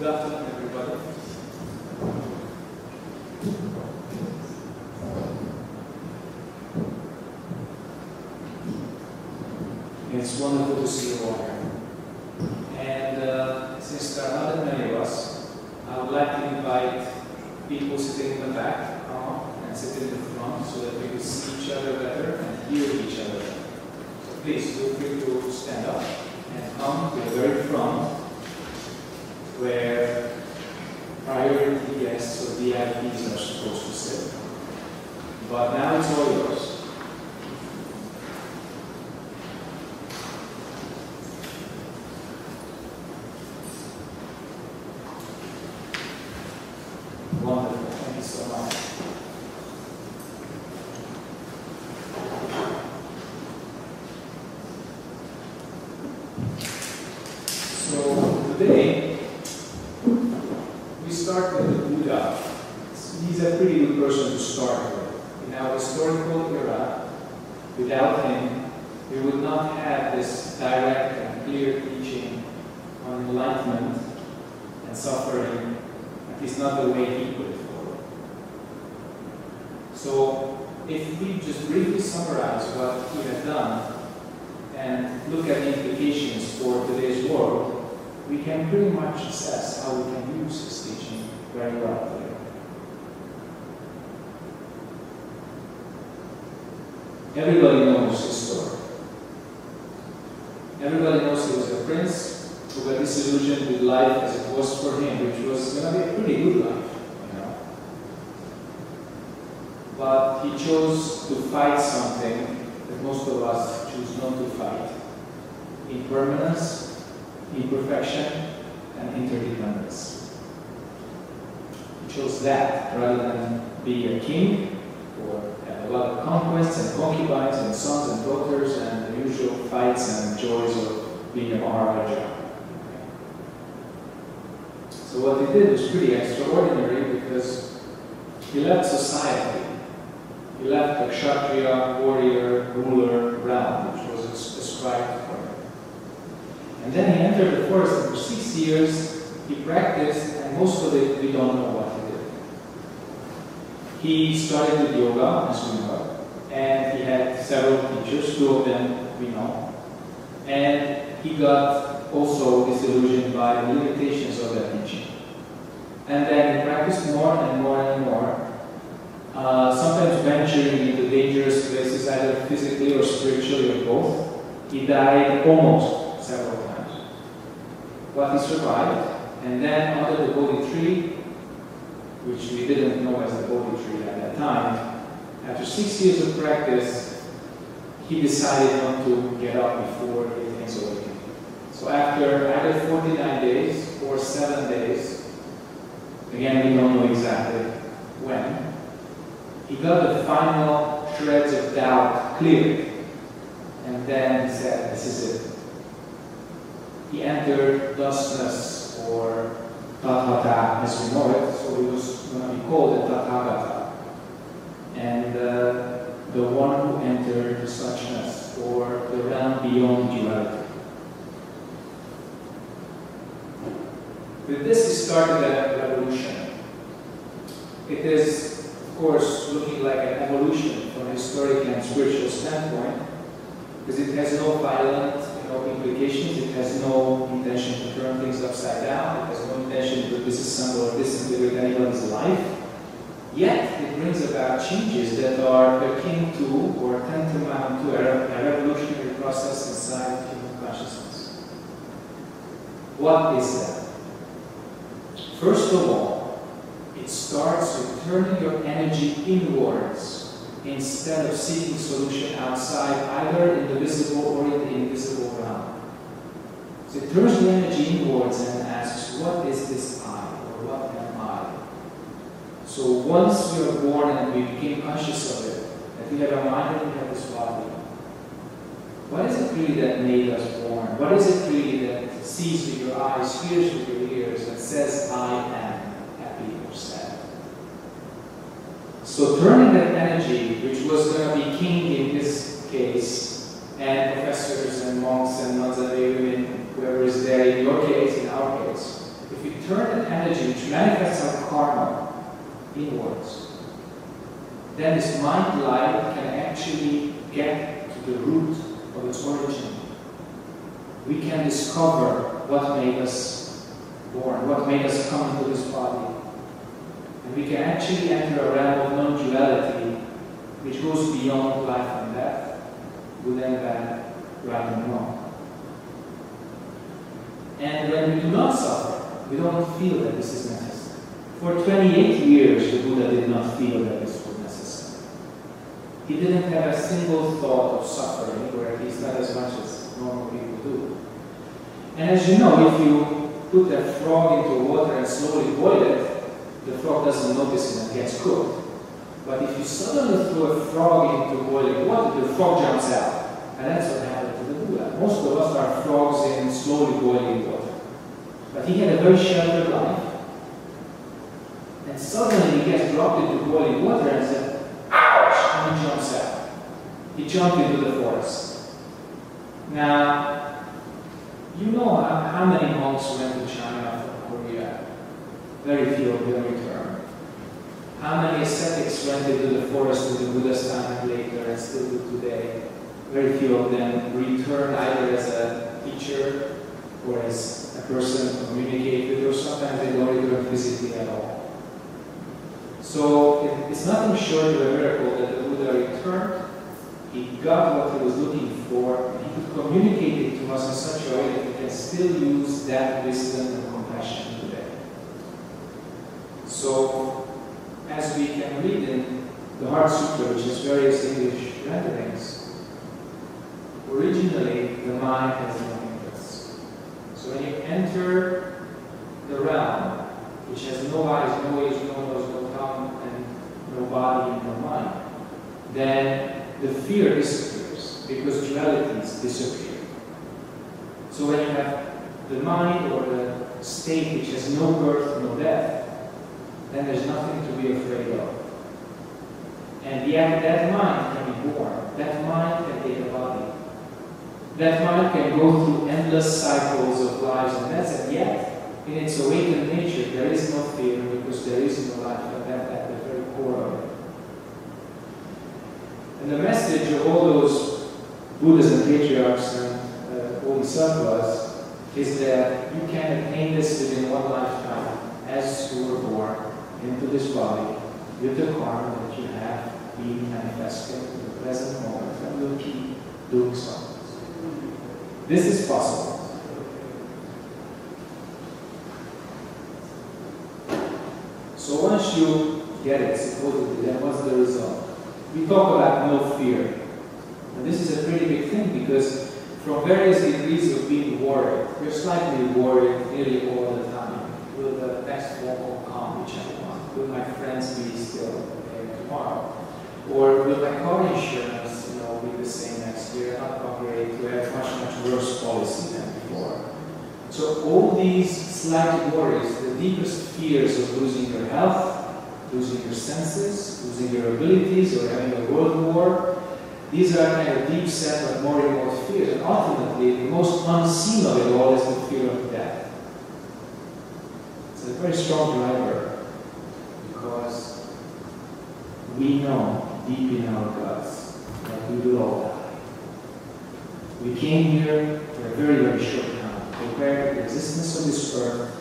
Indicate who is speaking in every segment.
Speaker 1: Good afternoon, everybody. It's wonderful to see you all here. And uh, since there are not that many of us, I would like to invite people sitting in the back up and sitting in the front so that we can see each other better and hear each other. So please feel free to stand up and come to the very front where priority guests or VIPs are supposed to sit. But now it's all yours. He started with yoga, we know, and he had several teachers, two of them we know. And he got also disillusioned by the limitations of that teaching. And then he practiced more and more and more, uh, sometimes venturing into dangerous places, either physically or spiritually or both. He died almost several times. But he survived, and then under the Bodhi tree, which we didn't know as the Bodhi tree at that time, after six years of practice, he decided not to get up before he thinks awakening. So after either 49 days or seven days, again we don't know exactly when, he got the final shreds of doubt cleared. And then he said, this is it. He entered thusness or Tathata as we know it, so he was going to be called a Tathagata. And uh, the one who entered suchness or the realm beyond duality. With this, he started a revolution. It is, of course, looking like an evolution from a historical and spiritual standpoint, because it has no violent know, implications, it has no intention to turn things upside down, it has no intention to disassemble or disintegrate anybody's life. Yet, it brings about changes that are akin to or tantamount to a, a revolutionary process inside human consciousness. What is that? First of all, it starts with turning your energy inwards instead of seeking solution outside, either in the visible or in the invisible realm. So it turns the energy inwards and asks, what is this I, or what am I? So once we are born and we became conscious of it, that we have a mind and we have this body, what is it really that made us born? What is it really that sees with your eyes, hears with your ears, and says, I am So turning that energy, which was going to be king in this case, and professors and monks and nuns and women, whoever is there in your case, in our case, if we turn that energy which manifests our karma inwards, then this mind light can actually get to the root of its origin. We can discover what made us born, what made us come into this body. We can actually enter a realm of non-duality which goes beyond life and death, good and bad, right and wrong. And when we do not suffer, we don't feel that this is necessary. For 28 years, the Buddha did not feel that this was necessary. He didn't have a single thought of suffering, or at least not as much as normal people do. And as you know, if you put a frog into water and slowly boil it, the frog doesn't notice it and gets cooked. But if you suddenly throw a frog into boiling water, the frog jumps out. And that's what happened to the Buddha. Most of us are frogs in slowly boiling water. But he had a very sheltered life. And suddenly he gets dropped into boiling water and said, ouch, and he jumps out. He jumped into the forest. Now, you know how, how many monks went to China from Korea? Very few of them returned. How many ascetics went into the forest in the Buddha's time later and still do today? Very few of them returned either as a teacher or as a person to communicate with, or sometimes they don't return physically at all. So it, it's nothing short of a miracle that the Buddha returned. He got what he was looking for, and he could communicate it to us in such a way that we can still use that wisdom. So, as we can read in the Heart Sutra, which has various English renderings, originally the mind has no interest. So when you enter the realm, which has no eyes, no ears, no nose, no tongue, and no body, and no mind, then the fear disappears because dualities disappear. So when you have the mind or the state which has no birth, no death, then there's nothing to be afraid of. And yet that mind can be born. That mind can take a body. That mind can go through endless cycles of lives and deaths, and yet, in its awakened nature, there is no fear because there is no life and death at the very core of it. And the message of all those Buddhas and patriarchs and uh, bodhisattvas is that you can attain this within one lifetime as you were born into this body with the karma that you have been manifesting in the present moment and will keep doing so. This is possible. So once you get it, supposedly, then what's the result? We talk about no fear. And this is a pretty big thing because from various degrees of being worried, you're slightly worried nearly all the time. Will the next call come, which I my still okay tomorrow? Or will my car insurance, you know, be the same next year, not upgrade to a much, much worse policy than before? So all these slight worries, the deepest fears of losing your health, losing your senses, losing your abilities, or having a world war. These are kind of deep set but more remote fears. And ultimately, the most unseen of it all is the fear of death. It's a very strong driver because we know deep in our guts that we will all die. We came here for a very, very short time, compared to the existence of this earth,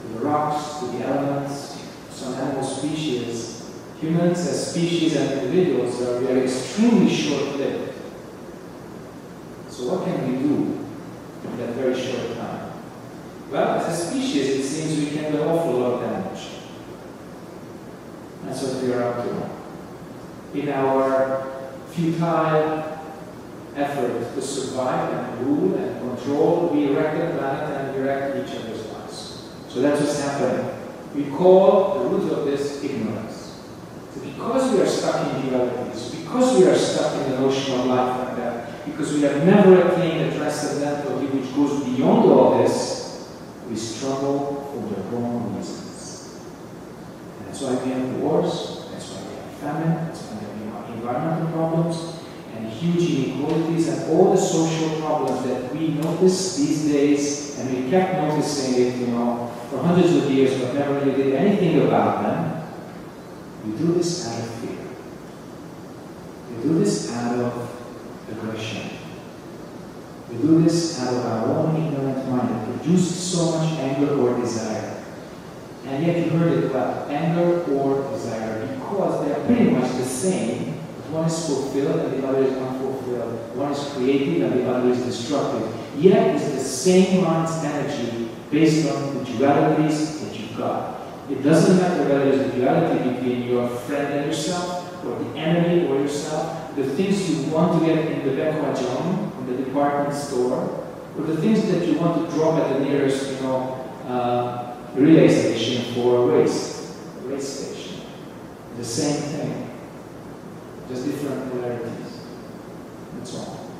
Speaker 1: to the rocks, to the elements, some animal species, humans as species and individuals are we are extremely short-lived. So what can we do in that very short time? Well, as a species, it seems we can do an awful lot of damage. That's what we are up to. In our futile effort to survive and rule and control, we wreck the planet and we wreck each other's lives. So that's what's happening. We call the root of this ignorance. So because we are stuck in dualities, because we are stuck in the notion of life and death, because we have never attained a transcendental view which goes beyond all this, we struggle for the wrong reasons. That's why we have wars, that's why we have famine, that's why we have environmental problems, and huge inequalities and all the social problems that we notice these days, and we kept noticing it, you know, for hundreds of years, but never really did anything about them, we do this out of fear. We do this out of aggression. We do this out of our own ignorant mind that produces so much anger or desire. And yet you heard it well, anger or desire, because they are pretty much the same. One is fulfilled and the other is unfulfilled. One is creative and the other is destructive. Yet it's the same mind's energy based on the dualities that you've got. It doesn't matter whether there's a duality between your friend and yourself, or the enemy or yourself, the things you want to get in the Bekwajon, in the department store, or the things that you want to drop at the nearest, you know, uh, relay station for waste, waste station. The same thing, just different polarities. That's all.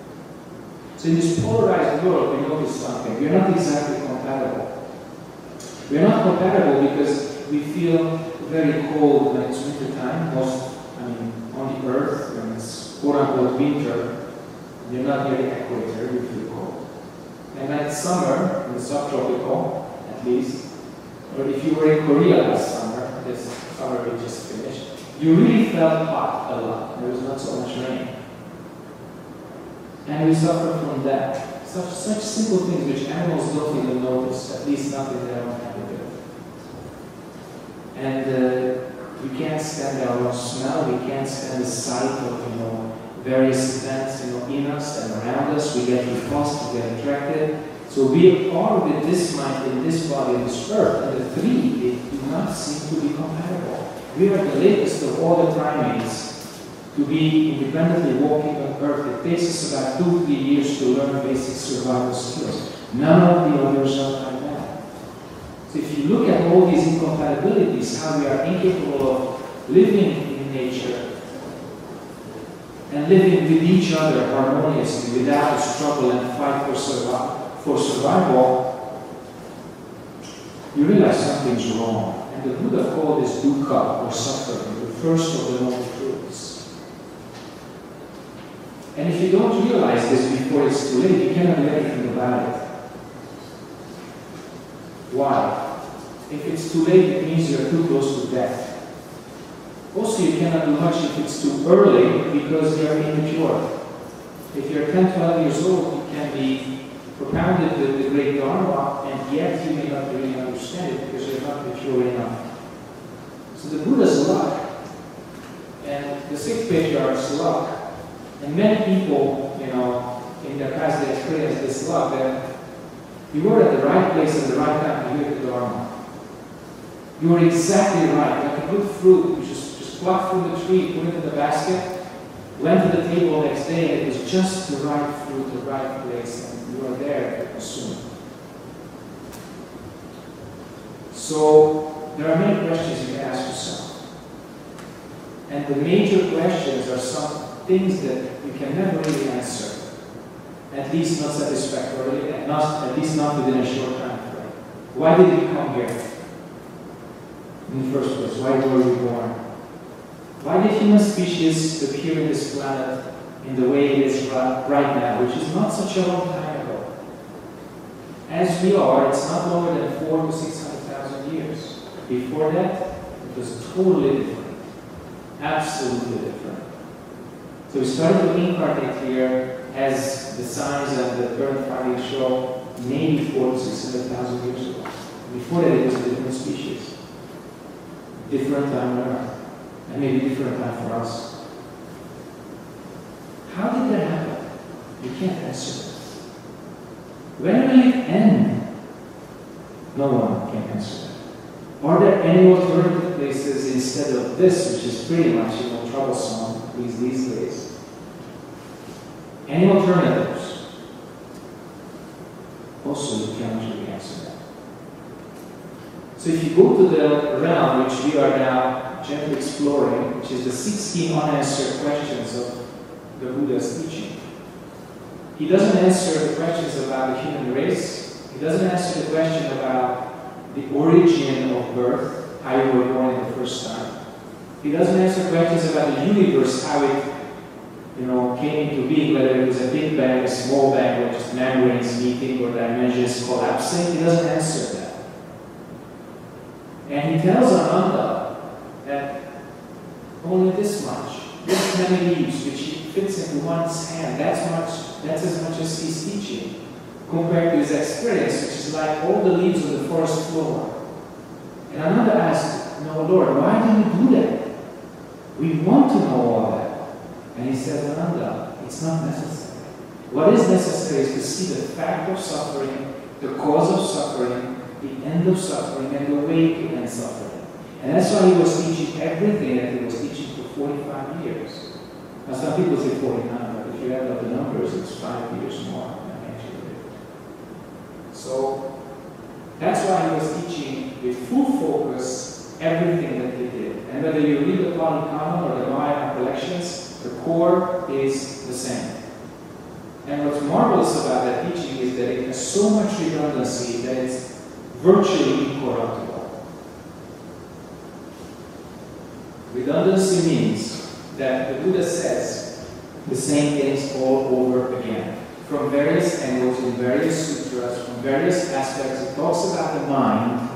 Speaker 1: So in this polarized world, we notice something. We're not exactly compatible. We're not compatible because we feel very cold when it's winter time. Most, I mean, on the earth, when it's quote unquote winter, you're not near the equator, you feel cold. And it's summer, in the subtropical, at least, or if you were in Korea last summer, this summer we just finished, you really felt hot a lot. There was not so much rain. And we suffer from that. Such, such simple things which animals don't even notice, at least not in their own habitat. And uh, we can't stand our own smell, we can't stand the sight of, you know, various events, you know, in us and around us. We get repulsed, we get attracted. So we are with this mind in this body on this earth, and the three do not seem to be compatible. We are the latest of all the primates to be independently walking on earth. It takes us about two, three years to learn basic survival skills. None of the others are like that. So if you look at all these incompatibilities, how we are incapable of living in nature and living with each other harmoniously without struggle and fight for, survi for survival, you realize something's wrong. And the Buddha called this dukkha or suffering, the first of the noble truths. And if you don't realize this before it's too late, you cannot do anything about it. Why? If it's too late, it means you're too close to death. Also, you cannot do much if it's too early because you're immature. If you're 10, 12 years old, you can be propounded with the great Dharma, and yet you may not really understand it because you're not mature enough. So the Buddha's luck, and the six patriarchs' luck, and many people, you know, in their past they experienced this luck that you were at the right place at the right time to hear the Dharma. You were exactly right, like a good fruit, you just, just plucked from the tree, put it in the basket, went to the table next day, and it was just the right fruit, the right place, and you are there soon. So there are many questions you can ask yourself. And the major questions are some things that you can never really answer. At least not satisfactorily, and not, at least not within a short time frame. Why did we come here? In the first place, why were we born? Why did human species appear in this planet in the way it is right now, which is not such a long time ago? As we are, it's not longer than four to six hundred thousand years. Before that, it was totally different. Absolutely different. So we started to incarnate here as the signs and the current findings show, maybe four to six hundred thousand years ago. Before that, it was a different species, different time on Earth, and maybe different time for us. How did that happen? You can't answer that. When will it end? No one can answer that. Are there any alternative places instead of this, which is pretty much you know troublesome these these days? Any alternatives? Also, you cannot really answer that. So if you go to the realm which we are now gently exploring, which is the 16 unanswered questions of the Buddha's teaching, he doesn't answer the questions about the human race. He doesn't answer the question about the origin of birth, how you were born in the first time. He doesn't answer questions about the universe, how it you know, came into being, whether it was a big bang, a small bang, or just membranes meeting or dimensions collapsing, he doesn't answer that. And he tells Ananda that only this much, this many leaves, which he fits into one's hand, that's much, that's as much as he's teaching, compared to his experience, which is like all the leaves on the forest floor. And Ananda asked, No, Lord, why do you do that? We want to know all that. And he said, Ananda, it's not necessary. What is necessary is to see the fact of suffering, the cause of suffering, the end of suffering, and the way to end suffering. And that's why he was teaching everything that he was teaching 45 years. Now some people say 49, but if you add up the numbers, it's five years more than actually. So that's why he was teaching with full focus everything that he did. And whether you read the Pali Canon or the Mahayana collections, the core is the same. And what's marvelous about that teaching is that it has so much redundancy that it's virtually incorruptible. Redundancy means that the Buddha says the same things all over again. From various angles, in various sutras, from various aspects, it talks about the mind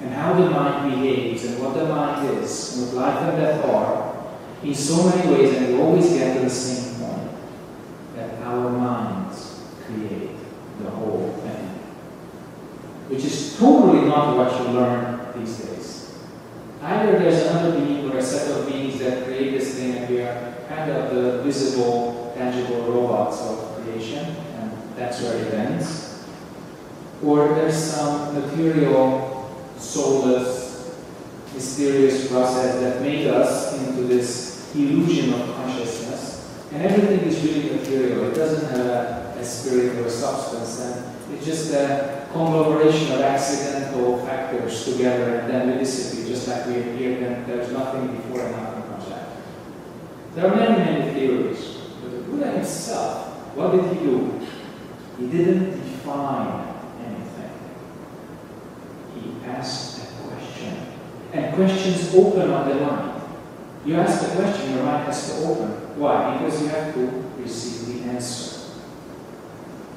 Speaker 1: and how the mind behaves and what the mind is, and what life and death are, in so many ways, and we always get to the same point that our minds create the whole thing, which is totally not what you learn these days. Either there's another being or a set of beings that create this thing, and we are kind of the visible, tangible robots of creation, and that's where it ends. Or there's some material, soulless, mysterious process that made us into this illusion of consciousness, and everything is really material. It doesn't have a, a spirit or a substance, and it's just a conglomeration of accidental factors together, and then we disappear, just like we appear, and there's nothing before and nothing comes after. There are many, many theories, but the Buddha himself, what did he do? He didn't define anything. He asked a question. And questions open on the mind. You ask the question, your mind has to open. Why? Because you have to receive the answer.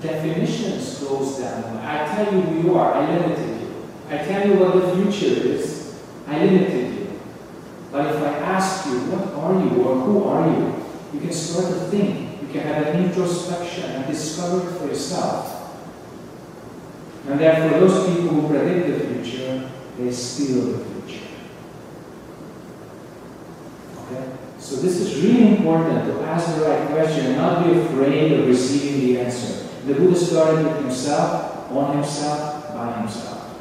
Speaker 1: Definitions close down. I tell you who you are, I limited you. I tell you what the future is, I limited you. But if I ask you, what are you or who are you, you can start to think. You can have an introspection and discover it for yourself. And therefore, those people who predict the future, they steal the future. Okay? So this is really important to ask the right question and not be afraid of receiving the answer. The Buddha started with himself, on himself, by himself.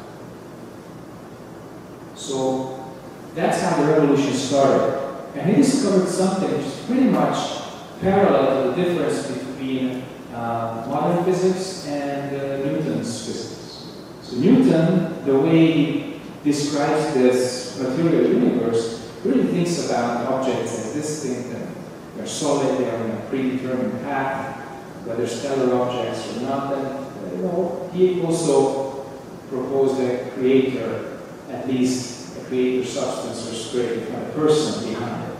Speaker 1: So that's how the revolution started. And he discovered something which is pretty much parallel to the difference between uh, modern physics and uh, Newton's physics. So Newton, the way he describes this material universe, really thinks about objects as distinct and they're solid, they are in a predetermined path, whether stellar objects or not, you know, he also proposed a creator, at least a creator substance or spirit, a person behind it.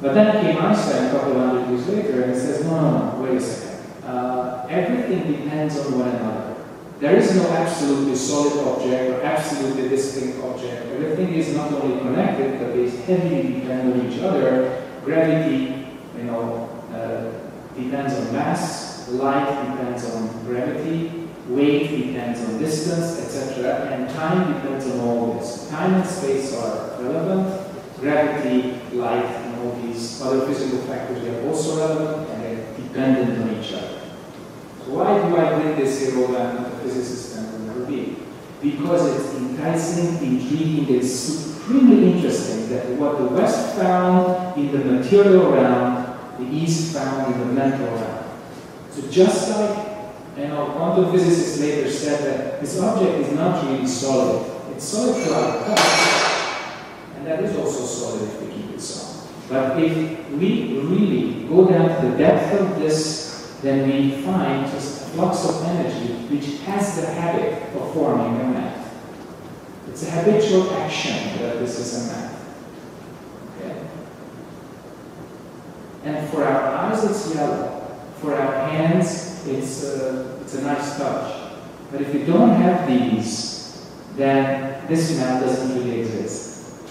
Speaker 1: But then came Einstein a couple of hundred years later and he says, no, no, no, wait a second. Uh, everything depends on one another. There is no absolutely solid object or absolutely distinct object. Everything is not only connected, but they heavily depend on each other. Gravity, you know, Uh, depends on mass. Light depends on gravity. Weight depends on distance, etc. And time depends on all this. Time and space are relevant. Gravity, light, and all these other physical factors are also relevant and they're dependent on each other. So Why do I bring this here, Roland, the physicist and will never be? Because it's enticing, intriguing, it's supremely interesting that what the West found in the material realm, the East found in the mental realm. So just like you know, quantum physicists later said that this object is not really solid. It's solid to our and that is also solid if we keep it solid. But if we really go down to the depth of this then we find just a flux of energy which has the habit of forming a mat. It's a habitual action that this is a mat. Okay? And for our eyes, it's yellow. For our hands, it's a, it's a nice touch. But if you don't have these, then this smell doesn't really exist.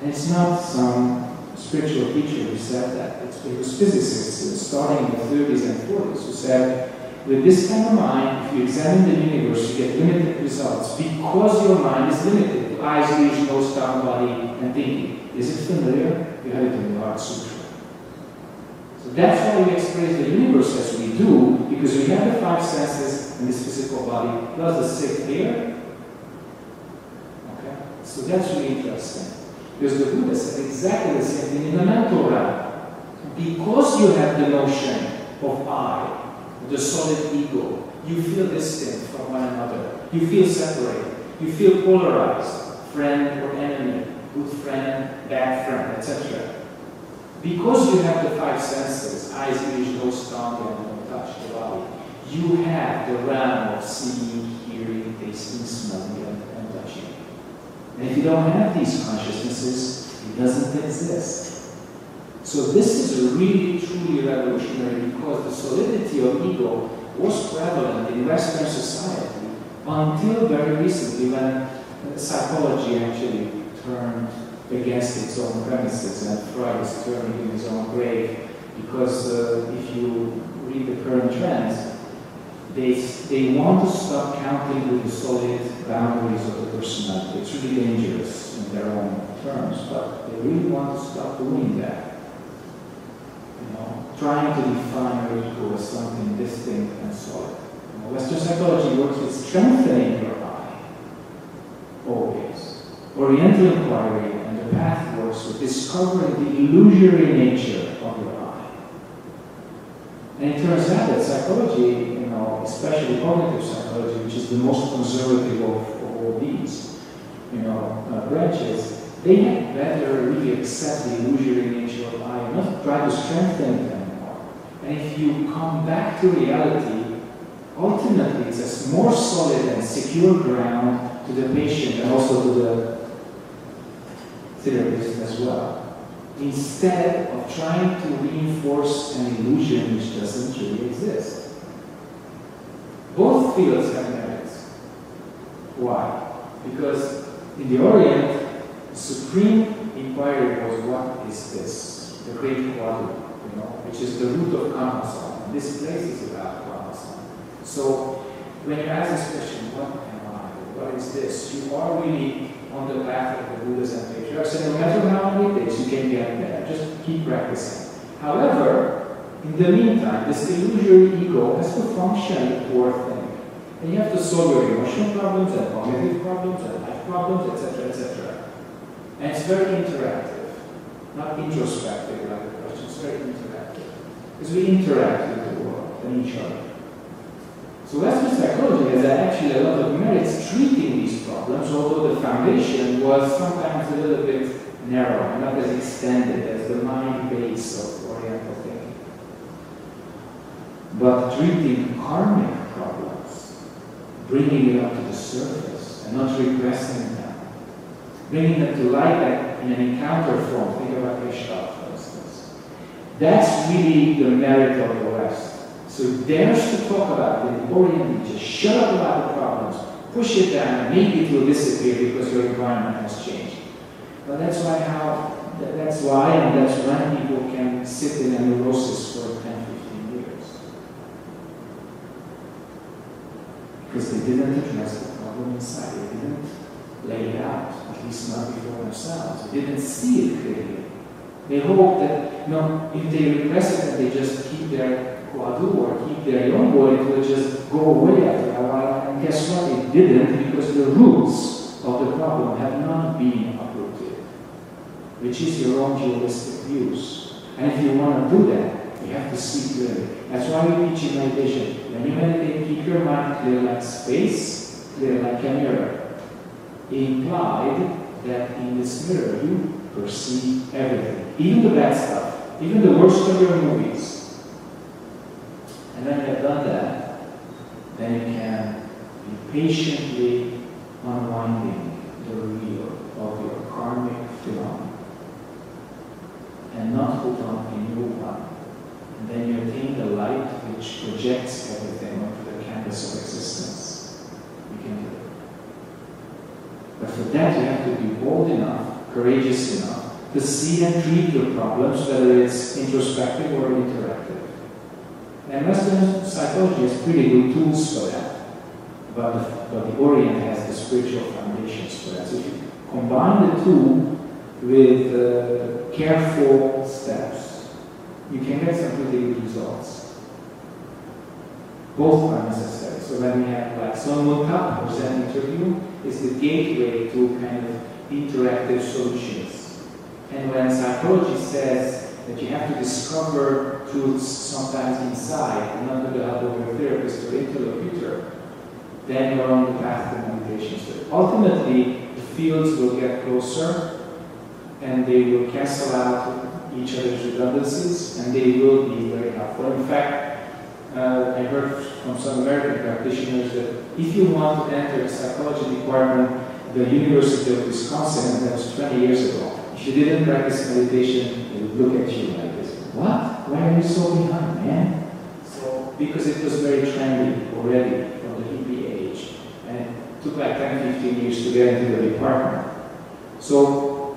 Speaker 1: And it's not some spiritual teacher who said that. It's, it was physicists starting in the 30s and 40s who said, with this kind of mind, if you examine the universe, you get limited results because your mind is limited eyes, ears, nose, tongue, body, and thinking. Is it familiar? You have it in the Heart. That's why we experience the universe as we do, because we have the five senses in this physical body, plus the sixth here. Okay? So that's really interesting. Because the Buddha said exactly the same thing in the mental realm. Because you have the notion of I, the solid ego, you feel distant from one another. You feel separated. You feel polarized, friend or enemy, good friend, bad friend, etc. Because you have the five senses, eyes, ears, nose, tongue, and touch the body, you have the realm of seeing, hearing, tasting, smelling, and, and touching. And if you don't have these consciousnesses, it doesn't exist. So this is really, truly revolutionary because the solidity of ego was prevalent in Western society until very recently when uh, psychology actually turned against its own premises and Freud is turning in his own grave because uh, if you read the current trends, they, they want to stop counting with the solid boundaries of the personality. It's really dangerous in their own terms, but they really want to stop doing that You know, trying to define ego as something distinct and solid. You know, Western psychology works with strengthening your I, always. Oriental inquiry path works with discovering the illusory nature of your I. And it turns out that psychology, you know, especially cognitive psychology, which is the most conservative of, of all these, you know, uh, branches, they had better really accept the illusory nature of I and not try to strengthen them and if you come back to reality, ultimately it's a more solid and secure ground to the patient and also to the therapist as well. Instead of trying to reinforce an illusion which doesn't really exist. Both fields have merits. Why? Because in the Orient, the supreme inquiry was what is this? The great quality you know, which is the root of karma This place is about karma So when you ask this question, what am I? What is this? You are really on the path of the Buddhas and patriarchs, and no matter how many days you can get there, just keep practicing. However, in the meantime, this illusory ego has to function core thing. And you have to solve your emotional problems and cognitive problems and life problems, etc., etc. And it's very interactive, not introspective like it's very interactive. Because we interact with the world and each other. So Western psychology has actually a lot of merits treating these problems, although the foundation was sometimes a little bit narrow, not as extended as the mind base of Oriental thinking. But treating karmic problems, bringing it up to the surface and not repressing them, bringing them to light in an encounter form, think about Gestalt for instance. that's really the merit of the West. So dares to talk about it, Orient, just shut up about the problems, push it down, and maybe it will disappear because your environment has changed. But that's why how that's why and that's when people can sit in a neurosis for 10, 15 years. Because they didn't address the problem inside. They didn't lay it out, at least not before themselves. They didn't see it clearly. They hope that, you know, if they repress it they just keep their hwadu or keep their Yongo, it will just go away after a while. And guess what? It didn't because the roots of the problem have not been uprooted, which is your own dualistic views. And if you want to do that, you have to see clearly. That's why we teach in meditation. When you meditate, keep your mind clear like space, clear like a mirror. Implied that in this mirror you perceive everything, even the bad stuff, even the worst of your movies. And when you have done that, then you can be patiently unwinding the wheel of your karmic film and not put on a new one. And then you attain the light which projects everything onto the canvas of existence. We can do it. But for that, you have to be bold enough, courageous enough to see and treat your problems, whether it's introspective or interactive. And Western psychology has pretty good tools for that. But the, but the Orient has the spiritual foundations for that. So if you combine the two with uh, careful steps, you can get some pretty good results. Both are necessary. So when we have like Sun Moon Cup or Zen interview, is the gateway to kind of interactive solutions. And when psychology says that you have to discover sometimes inside and not with the help of your therapist or interlocutor, then you're on the path to meditation. So ultimately, the fields will get closer and they will cancel out each other's redundancies and they will be very helpful. In fact, uh, I heard from some American practitioners that if you want to enter the psychology department the University of Wisconsin, that was 20 years ago, if you didn't practice meditation, they would look at you like this. What? Why are you so behind, man? So, because it was very trendy already from the hippie age. And it took like 10, 15 years to get into the department. So,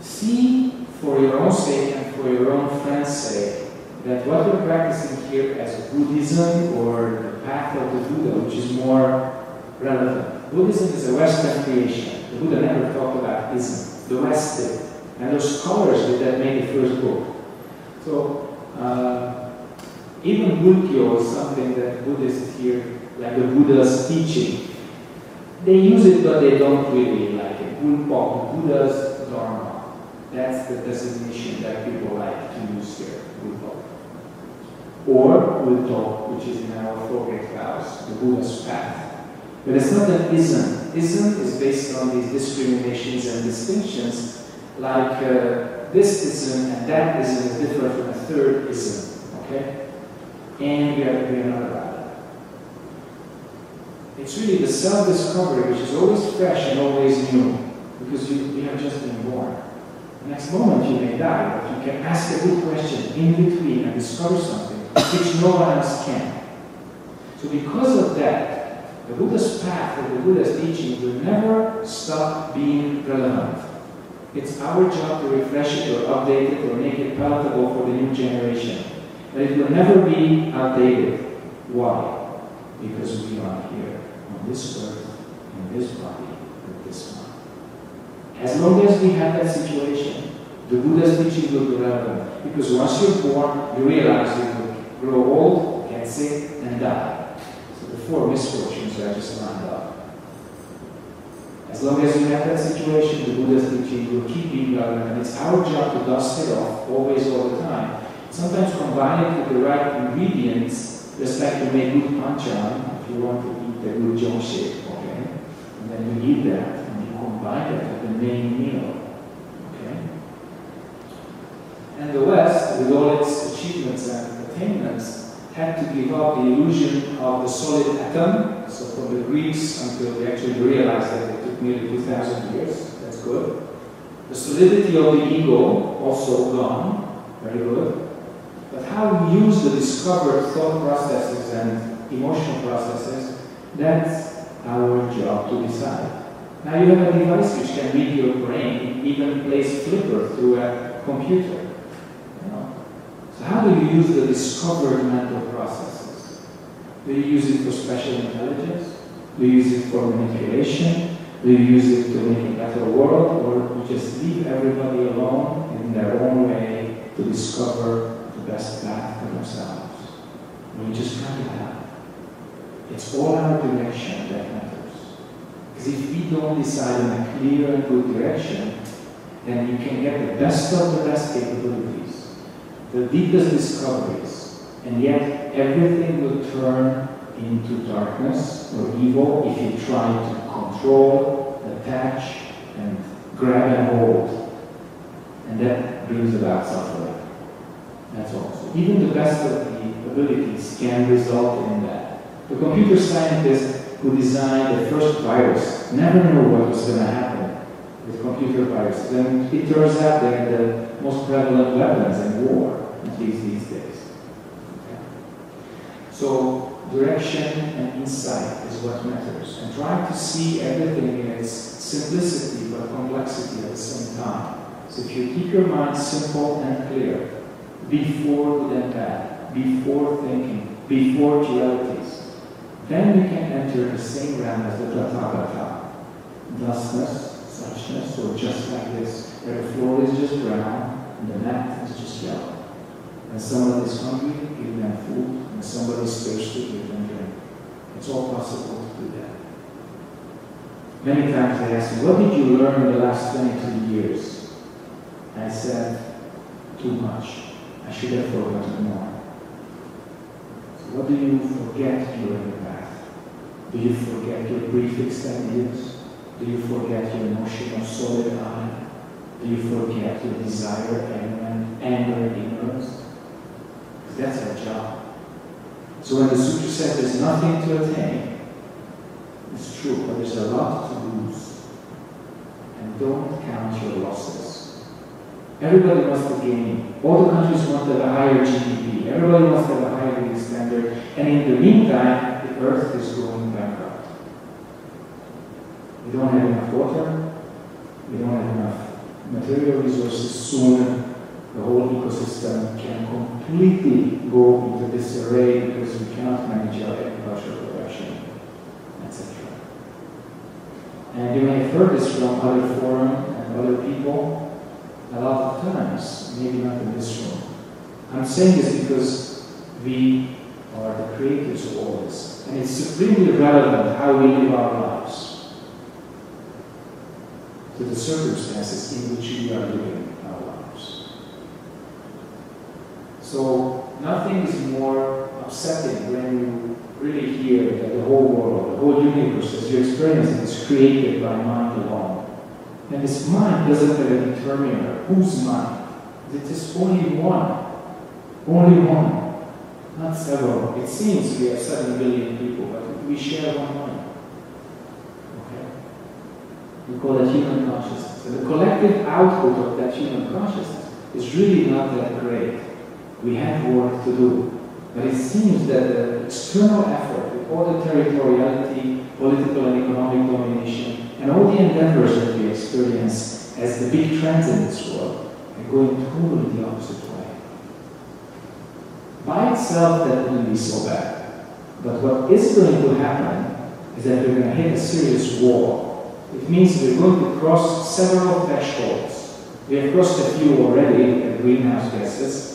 Speaker 1: see for your own sake and for your own friend's sake that what you're practicing here as Buddhism or the path of the Buddha, which is more relevant. Buddhism is a Western creation. The Buddha never talked about ism. The West did. And those scholars did that made the first book. So, uh, even Buddhyo is something that Buddhists here, like the Buddha's teaching, they use it but they don't really like it. Bulpa, Buddha's Dharma. That's the designation that people like to use here, Bulpa. Or Ulto, which is in our Fogek house, the Buddha's path. But it's not an ism. Ism is based on these discriminations and distinctions, like uh, this ism and that ism is different from third ism. Okay? And we we are not about that. It's really the self-discovery which is always fresh and always new, because you, you have just been born. The next moment you may die, but you can ask a good question in between and discover something which no one else can. So because of that, the Buddha's path or the Buddha's teaching will never stop being relevant. It's our job to refresh it or update it or make it palatable for the new generation. But it will never be outdated. Why? Because we are here on this earth, in this body, with this mind. As long as we have that situation, the Buddha's teaching will be relevant. Because once you're born, you realize you will grow old, get sick, and die. So the four misfortunes are just lined up. As long as you have that situation, the Buddha's teaching will keep being relevant, and it's our job to dust it off, always, all the time. Sometimes combine it with the right ingredients, just like to make good panchan, if you want to eat the good jongshik, okay? And then you eat that, and you combine it with the main meal, okay? And the West, with all its achievements and attainments, had to give up the illusion of the solid atom. So from the Greeks until they actually realized that nearly 2,000 years. That's good. The solidity of the ego, also gone. Very good. But how we use the discovered thought processes and emotional processes, that's our job to decide. Now you have a device which can read your brain, even plays flipper through a computer. So how do you use the discovered mental processes? Do you use it for special intelligence? Do you use it for manipulation? Do you use it to make a better world? Or you just leave everybody alone in their own way to discover the best path for themselves? We just cut it out. It's all our direction that matters. Because if we don't decide in a clear and good direction, then you can get the best of the best capabilities the deepest discoveries, and yet everything will turn into darkness or evil if you try to control, attach, and grab and hold. And that brings about suffering. That's all. So even the best of the abilities can result in that. The computer scientist who designed the first virus never knew what was going to happen with computer viruses. And it turns out they're the most prevalent weapons in war, at least these days. Okay. So direction and insight is what matters. And try to see everything in its simplicity but complexity at the same time. So if you keep your mind simple and clear, before good and bad, before thinking, before dualities, then you can enter the same realm as the Tathagata. Thusness, suchness, or just like this, where the floor is just brown and the mat is just yellow. And somebody is hungry, give them food. And somebody is thirsty, give them drink. It's all possible to do that. Many times they ask me, what did you learn in the last 22 years? I said, too much. I should have forgotten more. So what do you forget during the path? Do you forget your prefixed ideas? Do you forget your notion of solid I? Do you forget your desire, and anger, ignorance? That's our job. So when the sutra says there's nothing to attain, it's true, but there's a lot to lose. And don't count your losses. Everybody wants to gain. All the countries want to have a higher GDP. Everybody wants to have a higher living standard. And in the meantime, the earth is going bankrupt. We don't have enough water. We don't have enough material resources. Soon, the whole ecosystem can completely go into disarray because we cannot manage our agricultural production, etc. And you may have heard this from other forum and other people a lot of times, maybe not in this room. I'm saying this because we are the creators of all this, and it's supremely relevant how we live our lives to the circumstances in which we are living our lives. So nothing is more upsetting when you really hear that the whole world, the whole universe, as you experience it, is created by mind alone. And this mind doesn't have a determiner. Whose mind? It is only one. Only one. Not several. It seems we have seven billion people, but we share one mind. Okay? We call it human consciousness. And the collective output of that human consciousness is really not that great. We have work to do. But it seems that the external effort, with all the territoriality, political and economic domination, and all the endeavors that we experience as the big trends in this world, are going totally the opposite way. By itself, that wouldn't be so bad. But what is going to happen is that we're going to hit a serious wall. It means we're going to cross several thresholds. We have crossed a few already, greenhouse gases,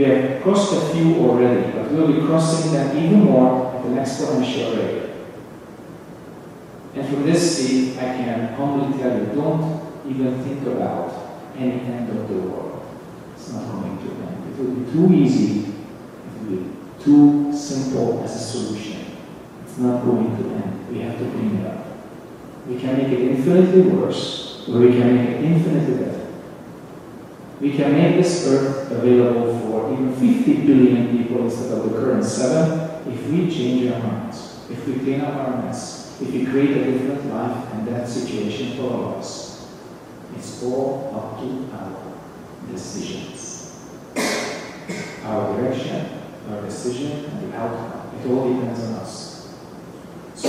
Speaker 1: we have crossed a few already, but we'll be crossing them even more at an exponential rate. And from this seat, I can humbly tell you, don't even think about any end of the world. It's not going to end. It will be too easy. It will be too simple as a solution. It's not going to end. We have to clean it up. We can make it infinitely worse, or we can make it infinitely better. We can make this earth available for even 50 billion people instead of the current 7 if we change our minds, if we clean up our mess, if we create a different life and that situation for all of us. It's all up to our decisions. Our direction, our decision, and the outcome. It all depends on us. So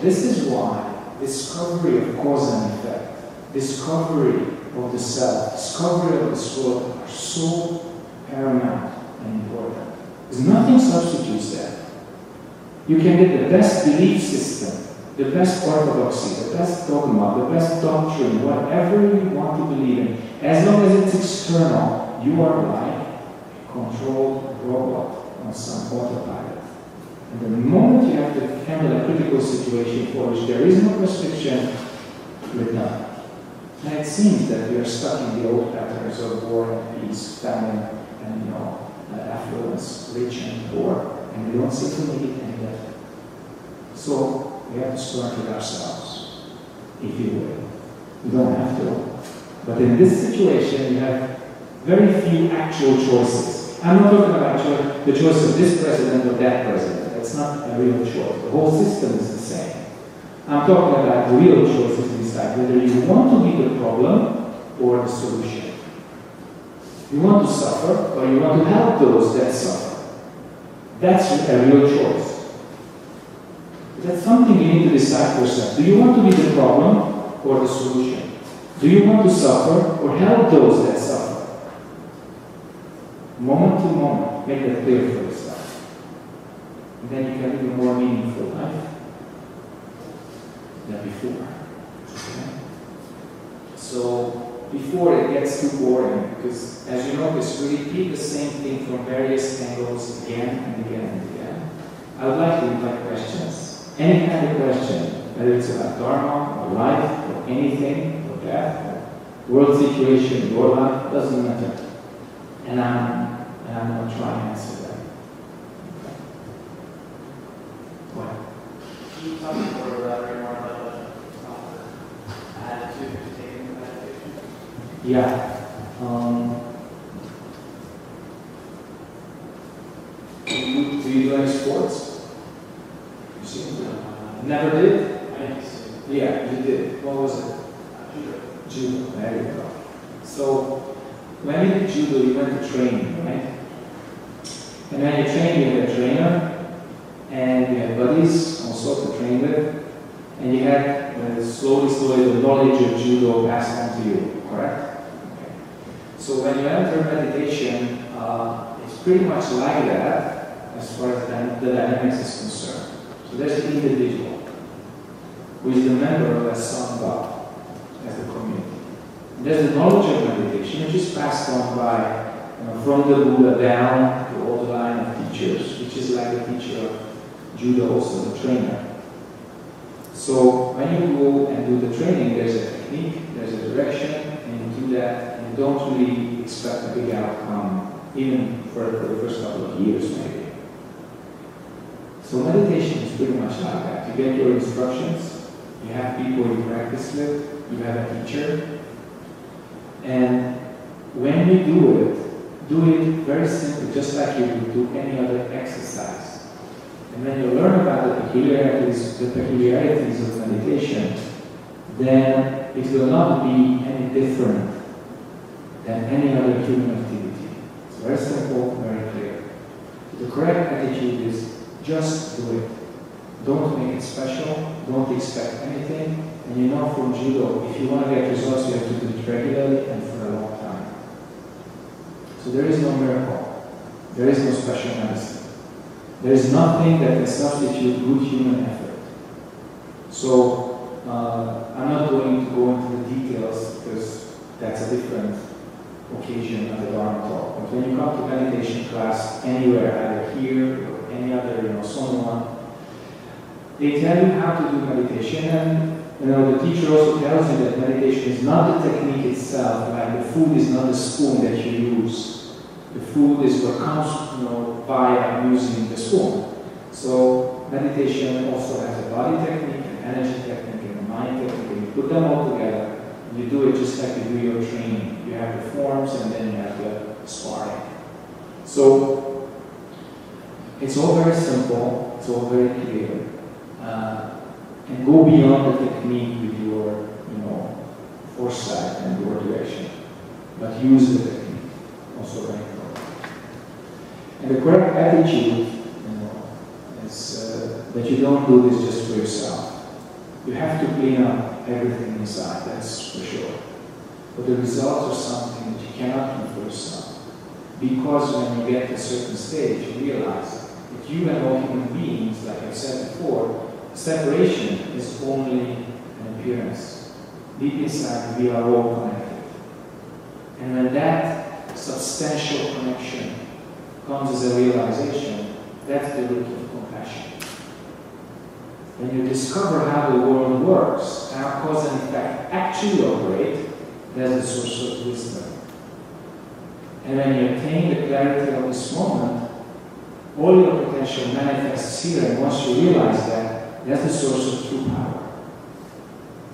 Speaker 1: this is why discovery of cause and effect, discovery of the self, discovery of this world are so paramount and important. There's nothing substitutes that. You can get the best belief system, the best orthodoxy, the best dogma, the best doctrine, whatever you want to believe in. As long as it's external, you are like a controlled robot on some autopilot. And the moment you have to handle a critical situation for which there is no prescription, you're done. And it seems that we are stuck in the old patterns of war and peace, famine, and you know, uh, affluence, rich and poor, and we don't seem to make it any better. So we have to start with ourselves, if you will. You don't have to. But in this situation, you have very few actual choices. I'm not talking about the choice of this president or that president. That's not a real choice. The whole system is the same. I'm talking about real choices to decide whether you want to be the problem or the solution. You want to suffer or you want to help those that suffer. That's a real choice. That's something you need to decide for yourself. Do you want to be the problem or the solution? Do you want to suffer or help those that suffer? Moment to moment, make that clear for yourself. And then you can live a more meaningful life than before. So before it gets too boring, because as you notice, we repeat the same thing from various angles again and again and again. I would like to invite questions. Any kind of question, whether it's about Dharma or life or anything or death or world situation, your life, doesn't matter. And I'm, and I'm going to try and answer that. Okay. Ahead.
Speaker 2: Can you talk more about the attitude of taking meditation?
Speaker 1: Yeah. Um, do, you, do you do any sports? You see?
Speaker 2: Uh,
Speaker 1: Never did?
Speaker 2: I used to.
Speaker 1: Yeah, you did. What was it?
Speaker 2: judo.
Speaker 1: Judo. There you go. So, when you did judo, you went to training, right? And when you trained, you had a trainer, and you had buddies also to train with, and you had uh, slowly, slowly the knowledge of judo passed on to you, correct? So when you enter meditation, uh, it's pretty much like that as far as the, the dynamics is concerned. So there's the individual who is the member of that sangha as the community. And there's the knowledge of meditation, which is passed on by you know, from the Buddha down to all the line of teachers, which is like the teacher of judo, also the trainer. So when you go and do the training, there's a technique, there's a direction, and you do that, and don't really expect a big outcome, even for, the first couple of years, maybe. So meditation is pretty much like that. You get your instructions, you have people you practice with, you have a teacher, and when you do it, do it very simply, just like you would do any other exercise. And when you learn about the peculiarities, the peculiarities of meditation, then it will not be any different than any other human activity. It's very simple, very clear. The correct attitude is just do it. Don't make it special, don't expect anything, and you know from judo, if you want to get results, you have to do it regularly and for a long time. So there is no miracle. There is no special medicine. There is nothing that can substitute good human effort. So uh, I'm not going to go into the details because that's a different occasion of the Dharma talk. But when you come to meditation class anywhere, either here or any other, you know, someone, they tell you how to do meditation and you know, the teacher also tells you that meditation is not the technique itself, like the food is not the spoon that you use. The food is what comes, you know, via using the spoon. So meditation also has a body technique, an energy technique, and a mind technique, you put them all together, you do it just like you do your training. You have the forms and then you have the sparring. So it's all very simple, it's all very clear. Uh, and go beyond the technique with your, you know, foresight and your direction. But use the technique, also very important. And the correct attitude, you know, is uh, that you don't do this just for yourself. You have to clean up everything inside, that's for sure. But the results are something that you cannot for yourself. Because when you get to a certain stage, you realize that you and all human beings, like I said before, Separation is only an appearance. Deep inside, we are all connected. And when that substantial connection comes as a realization, that's the root of compassion. When you discover how the world works, how cause and effect actually operate, that's the source of wisdom. And when you attain the clarity of this moment, all your potential manifests here, and once you realize that, that's the source of true power.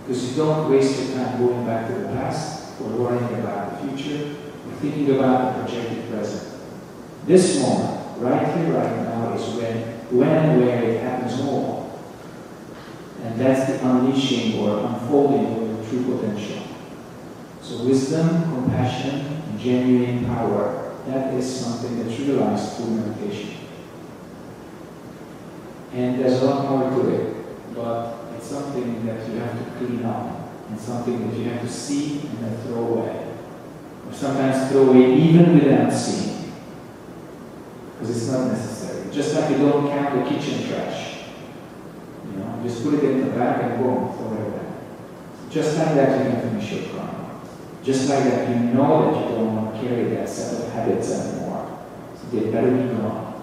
Speaker 1: Because you don't waste your time going back to the past or worrying about the future or thinking about the projected present. This moment, right here, right now, is when, when and where it happens all. And that's the unleashing or unfolding of your true potential. So wisdom, compassion, and genuine power, that is something that's realized through meditation. And there's a lot more to it, but it's something that you have to clean up and something that you have to see and then throw away. Or sometimes throw away even without seeing. Because it's not necessary. Just like you don't count the kitchen trash. You know, just put it in the bag and boom, throw it away. Just like that you can finish your crime. Just like that you know that you don't want to carry that set of habits anymore. So they better be gone.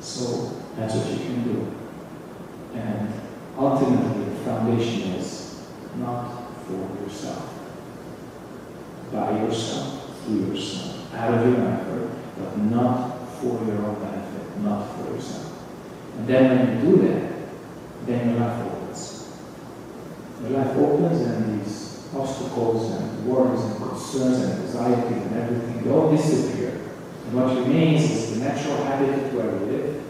Speaker 1: So that's what you can do. And ultimately the foundation is not for yourself. By yourself, through yourself, out of your effort, but not for your own benefit, not for yourself. And then when you do that, then your life opens. Your life opens and these obstacles and worries and concerns and anxiety and everything, they all disappear. And what remains is the natural habitat where we live,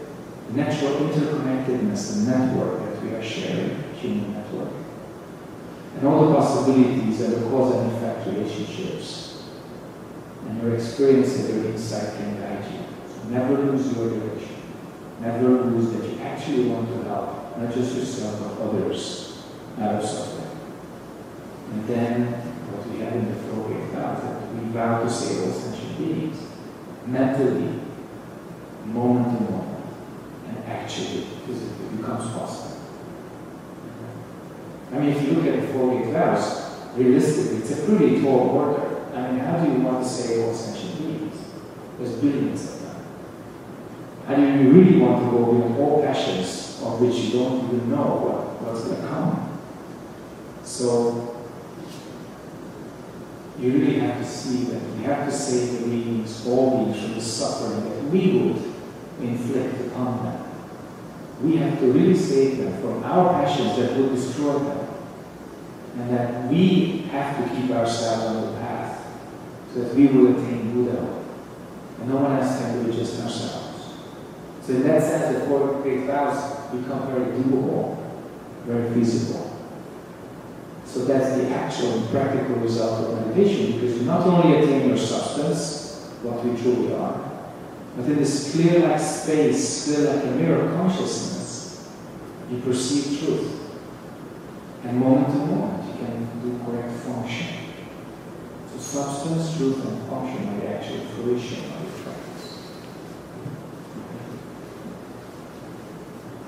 Speaker 1: the natural interconnectedness and network that we are sharing, human network, and all the possibilities and the cause and effect relationships. And your experience and your insight can guide you. Never lose your direction. Never lose that you actually want to help, not just yourself, but others out of suffering. And then what we have in the flow we vow that we vow to save all sentient beings, mentally, moment to moment, and actually, physically becomes possible. I mean, if you look at the four great vows, realistically, it's a pretty tall order. I mean, how do you want to save all sentient beings? There's billions of them. How do you really want to go beyond all passions of which you don't even know what, what's going to come? So, you really have to see that we have to save the beings, all beings, from the suffering that we would inflict upon them. We have to really save them from our passions that will destroy them. And that we have to keep ourselves on the path so that we will attain Buddha. And no one else can do it, just ourselves. So in that sense, the four great vows become very doable, very feasible. So that's the actual practical result of meditation because you not only attain your substance, what we truly are, but in this clear like space, clear like a mirror consciousness, you perceive truth. And moment to moment, you can do correct function. So substance, truth, and function are the actual fruition of your practice.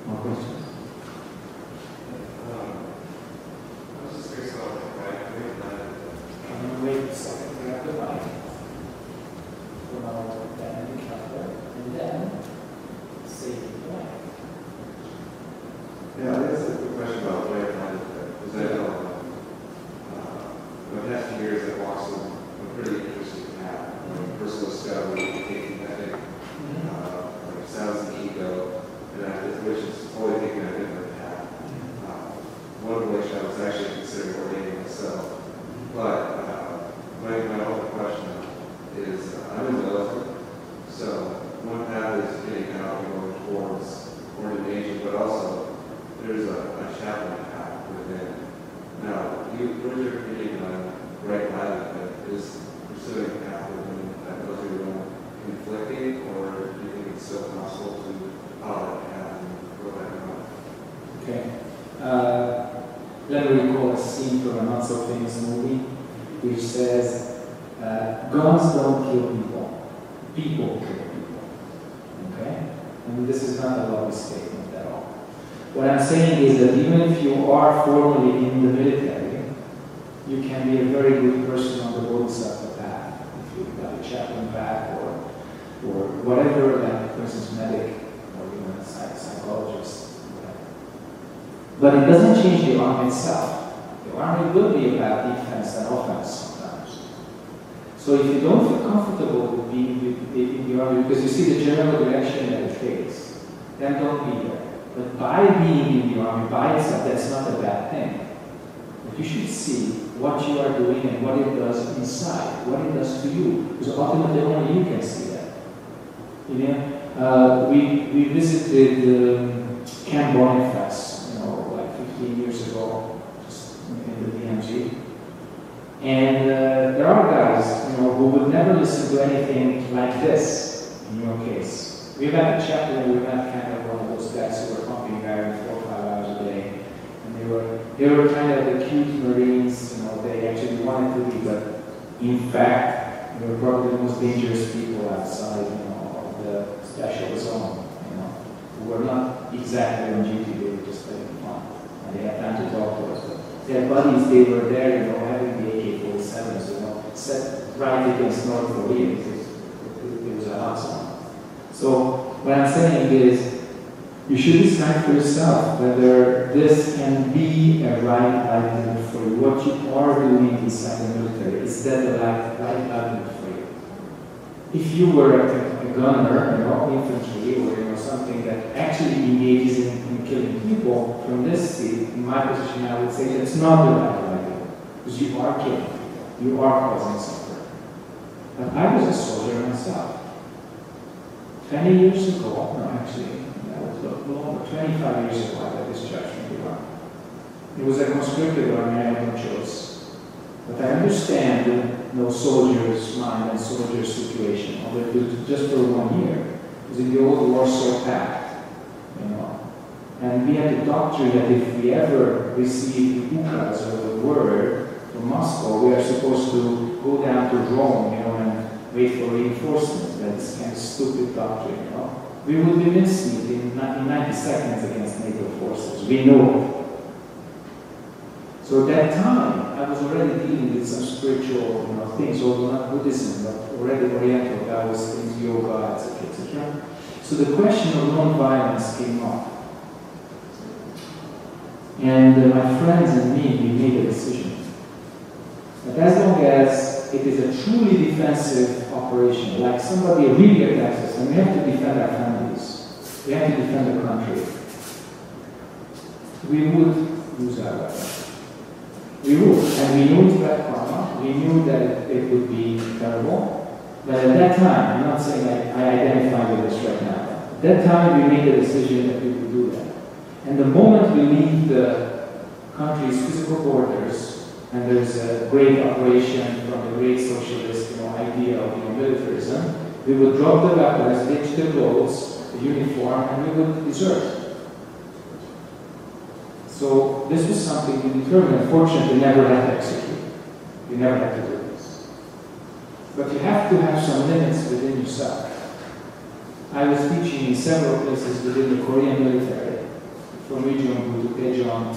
Speaker 1: More questions?
Speaker 3: I was just curious about the right way that
Speaker 1: I'm gonna wait a second, we have the mic. Put our pen in the cover, and then say the mic.
Speaker 3: Yeah, I guess a quick question about the right mind is that, um, uh, in the past few years, I've walked some, a pretty interesting path, like personal discovery, taking, I think, uh, like sounds and ego, and I, which is totally taking a different path. Uh, One of which I was actually considering ordaining myself. But, uh, my, my whole question is, uh, I'm a militant, so one path is getting out and going towards ordination, but also there's a, a chaplain path within. Now, you, what is your opinion on right alignment? Is pursuing a path within that those are your own conflicting, or do you think it's still possible to follow that path and go back on?
Speaker 1: Okay. Uh, let me recall a scene from a not so famous movie which says, uh, guns don't kill people, people kill people. Okay? And this is not a lovely statement at all. What I'm saying is that even if you are formally in the military, you can be a very good person on the Bodhisattva path. If you've got a chaplain path or, or whatever, like for instance, medic or even a psych- psychologist. whatever. But it doesn't change the army itself. The army will be about defense and offense sometimes. So if you don't feel comfortable with being with- in the army, because you see the general direction that it takes, then don't be there. But by being in the army by itself, that's not a bad thing. But you should see what you are doing and what it does inside, what it does to you. Because ultimately only you can see that. You know, uh, we, we visited um, Camp Bonifas, you know, like 15 years ago, just in the DMZ. And uh, there are guys, you know, who would never listen to anything like this, in your case. We met a chaplain, we met kind of one of those guys who were pumping iron four or five hours a day. And they were, they were kind of the cute Marines, you know, they actually wanted to be, but in fact, they were probably the most dangerous people outside, you know, of the special zone, you know, who were not exactly on duty, they were just having fun. And they had time to talk to us. But their buddies, they were there, you know, having the AK-47s, you know, set right against North Korea. It was, it was a hot zone. So what I'm saying is, you should decide for yourself whether this can be a right livelihood for you. What you are doing inside the military, is that a right, right livelihood for you? If you were a, a gunner, you know, infantry, or you know, something that actually engages in, in killing people, from this seat, in my position, I would say that's not the right livelihood. Because you are killing people. You are causing suffering. But I was a soldier myself. 20 years ago, no, actually, that was little over 25 years ago, got discharged from Iraq. It was a conscripted army, I had no choice. But I understand no soldier's mind and soldier's situation, although just for one year. Because in the old Warsaw Pact, you know, and we had the doctrine that if we ever receive the ukaz or the word from Moscow, we are supposed to go down to Rome, you know, and wait for reinforcements. That's kind of stupid doctrine, you know. We would be missing in 90 seconds against NATO forces. We know it. So at that time, I was already dealing with some spiritual you know, things, although not Buddhism, but already Oriental. I was into yoga, etc., etc. So the question of non-violence came up. And uh, my friends and me, we made a decision. That as long as it is a truly defensive operation, like somebody really attacks us, and we have to defend our families, we have to defend the country, we would lose our weapons. We would, and we knew it's bad karma, we knew that it, it would be terrible, but at that time, I'm not saying I, I identify with this right now, at that time we made a decision that we would do that. And the moment we leave the country's physical borders, and there's a great operation from the great socialist idea of militarism, we would drop the weapons, ditch the clothes, the uniform, and we would desert. So this was something we determined. Unfortunately, we never had to execute. We never had to do this. But you have to have some limits within yourself. I was teaching in several places within the Korean military, from Region to Daejeon,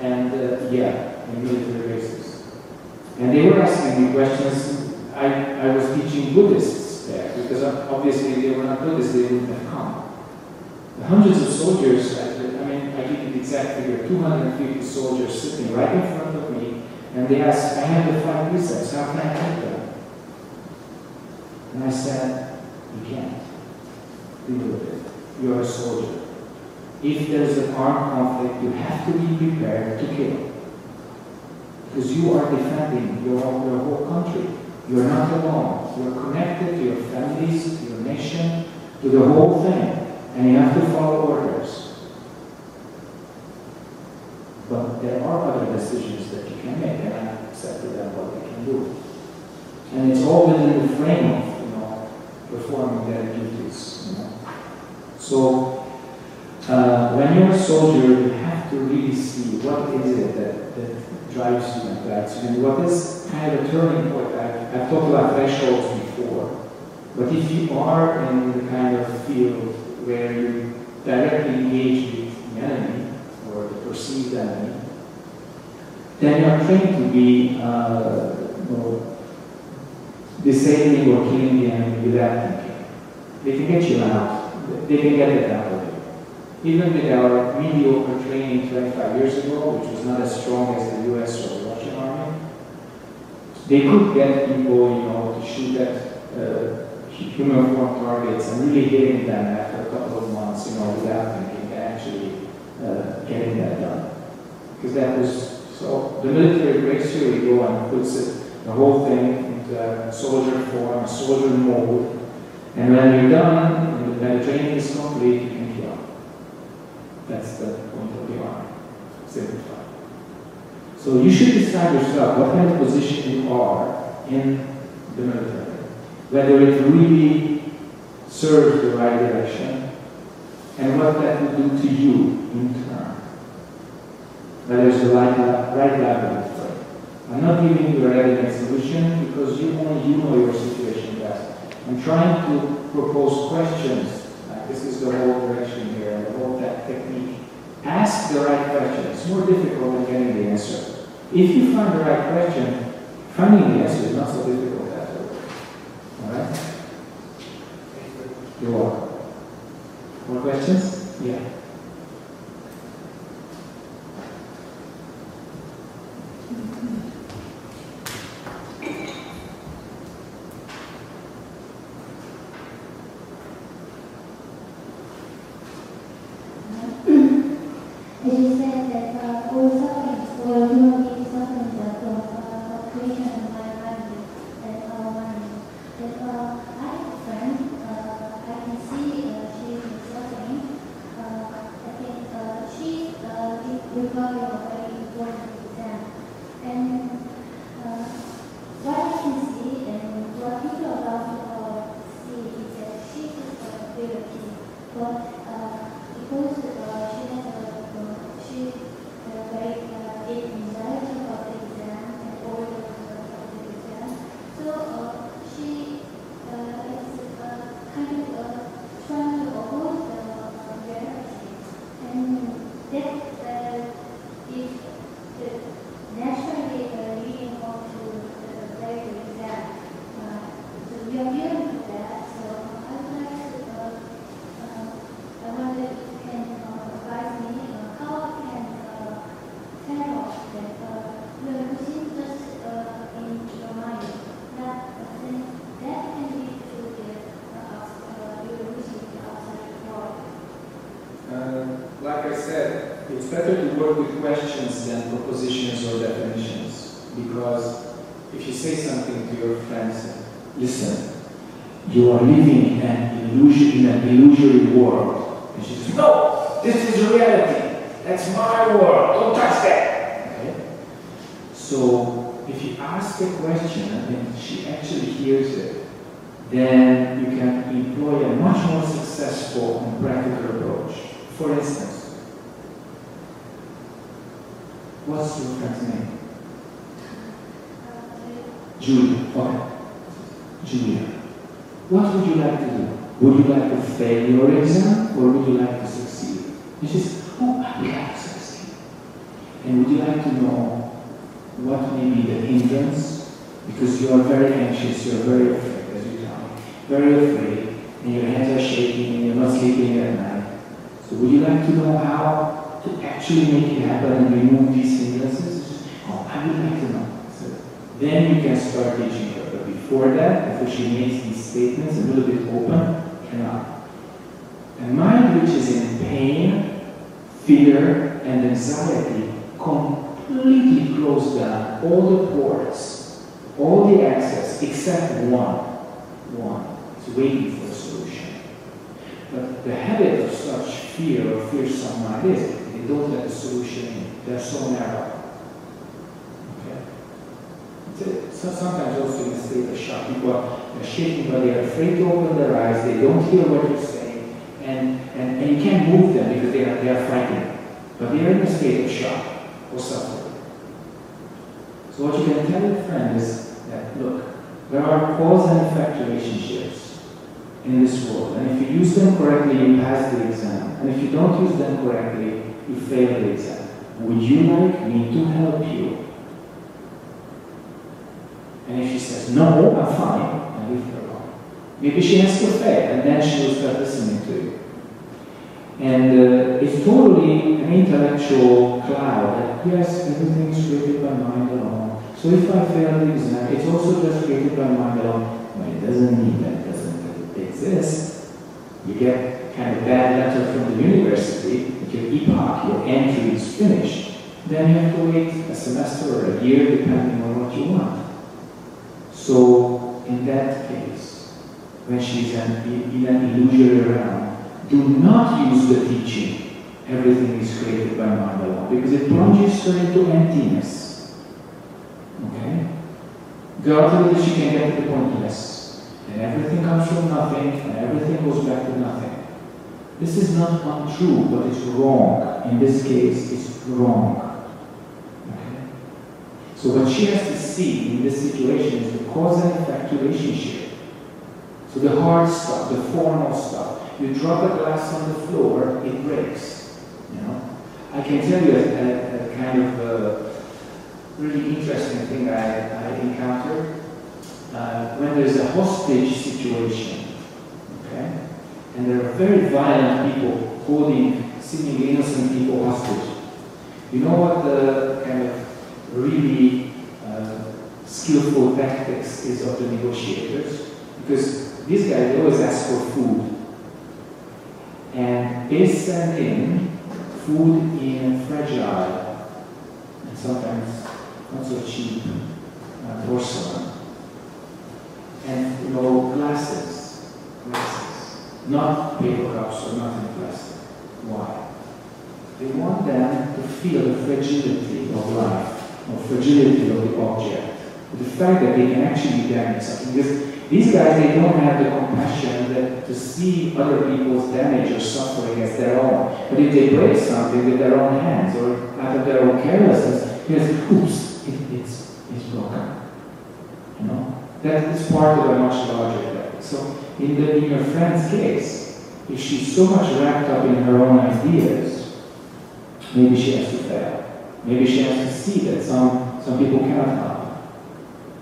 Speaker 1: and uh, yeah, in military bases. And they were asking me questions. I, I was teaching Buddhists there because obviously they were not Buddhists, they wouldn't have come. The hundreds of soldiers, I, mean, I give you the exact figure, 250 soldiers sitting right in front of me, and they asked, I have the five precepts, how can I take them? And I said, you can't. Deal with it. You're a soldier. If there's an armed conflict, you have to be prepared to kill. Because you are defending your, your whole country. You're not alone. You're connected to your families, to your nation, to the whole thing. And you have to follow orders. But there are other decisions that you can make, and I to them what they can do. And it's all within the frame of, you know, performing their duties, you know. So, uh, when you're a soldier, you have to really see what is it that, that drives you and guides you, and what is kind of a turning point. I've, talked about thresholds before, but if you are in the kind of field where you directly engage with the enemy or the perceived enemy, then you are trained to be uh, you know, disabling or killing the enemy without thinking. They can get you out. They can get it out of you. Even with our mediocre training 25 years ago, which was not as strong as the US or they could get people, you know, to shoot at uh, human form targets and really hitting them after a couple of months, you know, without thinking, actually uh, getting that done. Because that was, so the military breaks you, you go and puts it, the whole thing into a soldier form, a soldier mode, and when you're done, and the training is complete, you can kill. That's the point of the army, simplified. So you should decide yourself what kind of position you are in the military whether it really serves the right direction and what that would do to you in turn. Whether it's the right, right for it. I'm not giving you a ready-made solution because you only you know your situation best. I'm trying to propose questions. Like this is the whole direction here, the whole that technique. Ask the right question. It's more difficult than getting the answer. If you find the right question, finding the answer is not so difficult afterwards. All right? You're welcome. More questions? Yeah. Actually make it happen and remove these hindrances? Oh, I would like to know. So then you can start teaching her. But before that, before she makes these statements a little bit open, cannot. A mind which is in pain, fear, and anxiety completely closed down all the ports, all the access, except one. One. It's waiting for a solution. But the habit of such fear or fearsome mind is they don't let the solution in. They're so narrow. Okay? So sometimes also in a state of shock, people are they're shaking, but they're afraid to open their eyes. They don't hear what you're saying, and, and, and you can't move them because they are, they are frightened. But they are in a state of shock or suffering. So what you can tell your friend is that look, there are cause and effect relationships in this world, and if you use them correctly, you pass the exam, and if you don't use them correctly, you fail the exam. Would you like me to help you? And if she says, no, I'm fine, and leave her alone. Maybe she has to fail, and then she will start listening to you. And uh, it's totally an intellectual cloud yes, everything is created by mind alone. So if I fail the exam, it's also just created by mind alone. Well, it doesn't mean that it doesn't exist. You get kind of bad letter from the university that your epoch, your entry is finished. Then you have to wait a semester or a year depending on what you want. So in that case, when she's in, in an illusory realm, do not use the teaching. Everything is created by mind alone because it plunges her into emptiness. Okay? Until she can get to the point, yes. And everything comes from nothing, and everything goes back to nothing. This is not untrue, but it's wrong. In this case, it's wrong. Okay? So what she has to see in this situation is the cause and effect relationship. So the hard stuff, the formal stuff. You drop a glass on the floor, it breaks. You know. I can tell you a, a, a kind of uh really interesting thing I, I encountered uh, when there's a hostage situation. Okay, and there are very violent people holding seemingly innocent people hostage. You know what the kind of really uh, skillful tactics is of the negotiators? Because these guys always ask for food. And they send in food in fragile and sometimes not so cheap uh, porcelain. And you know, glasses, glasses, not paper cups or nothing plastic. Why? They want them to feel the fragility of life, or fragility of the object, the fact that they can actually damage something. Because these guys, they don't have the compassion that to see other people's damage or suffering as their own. But if they break something with their own hands or out of their own carelessness, yes, oops, it, it's, it's broken. That is part of a much larger level. So in, the, in your friend's case, if she's so much wrapped up in her own ideas, maybe she has to fail. Maybe she has to see that some, some people cannot help.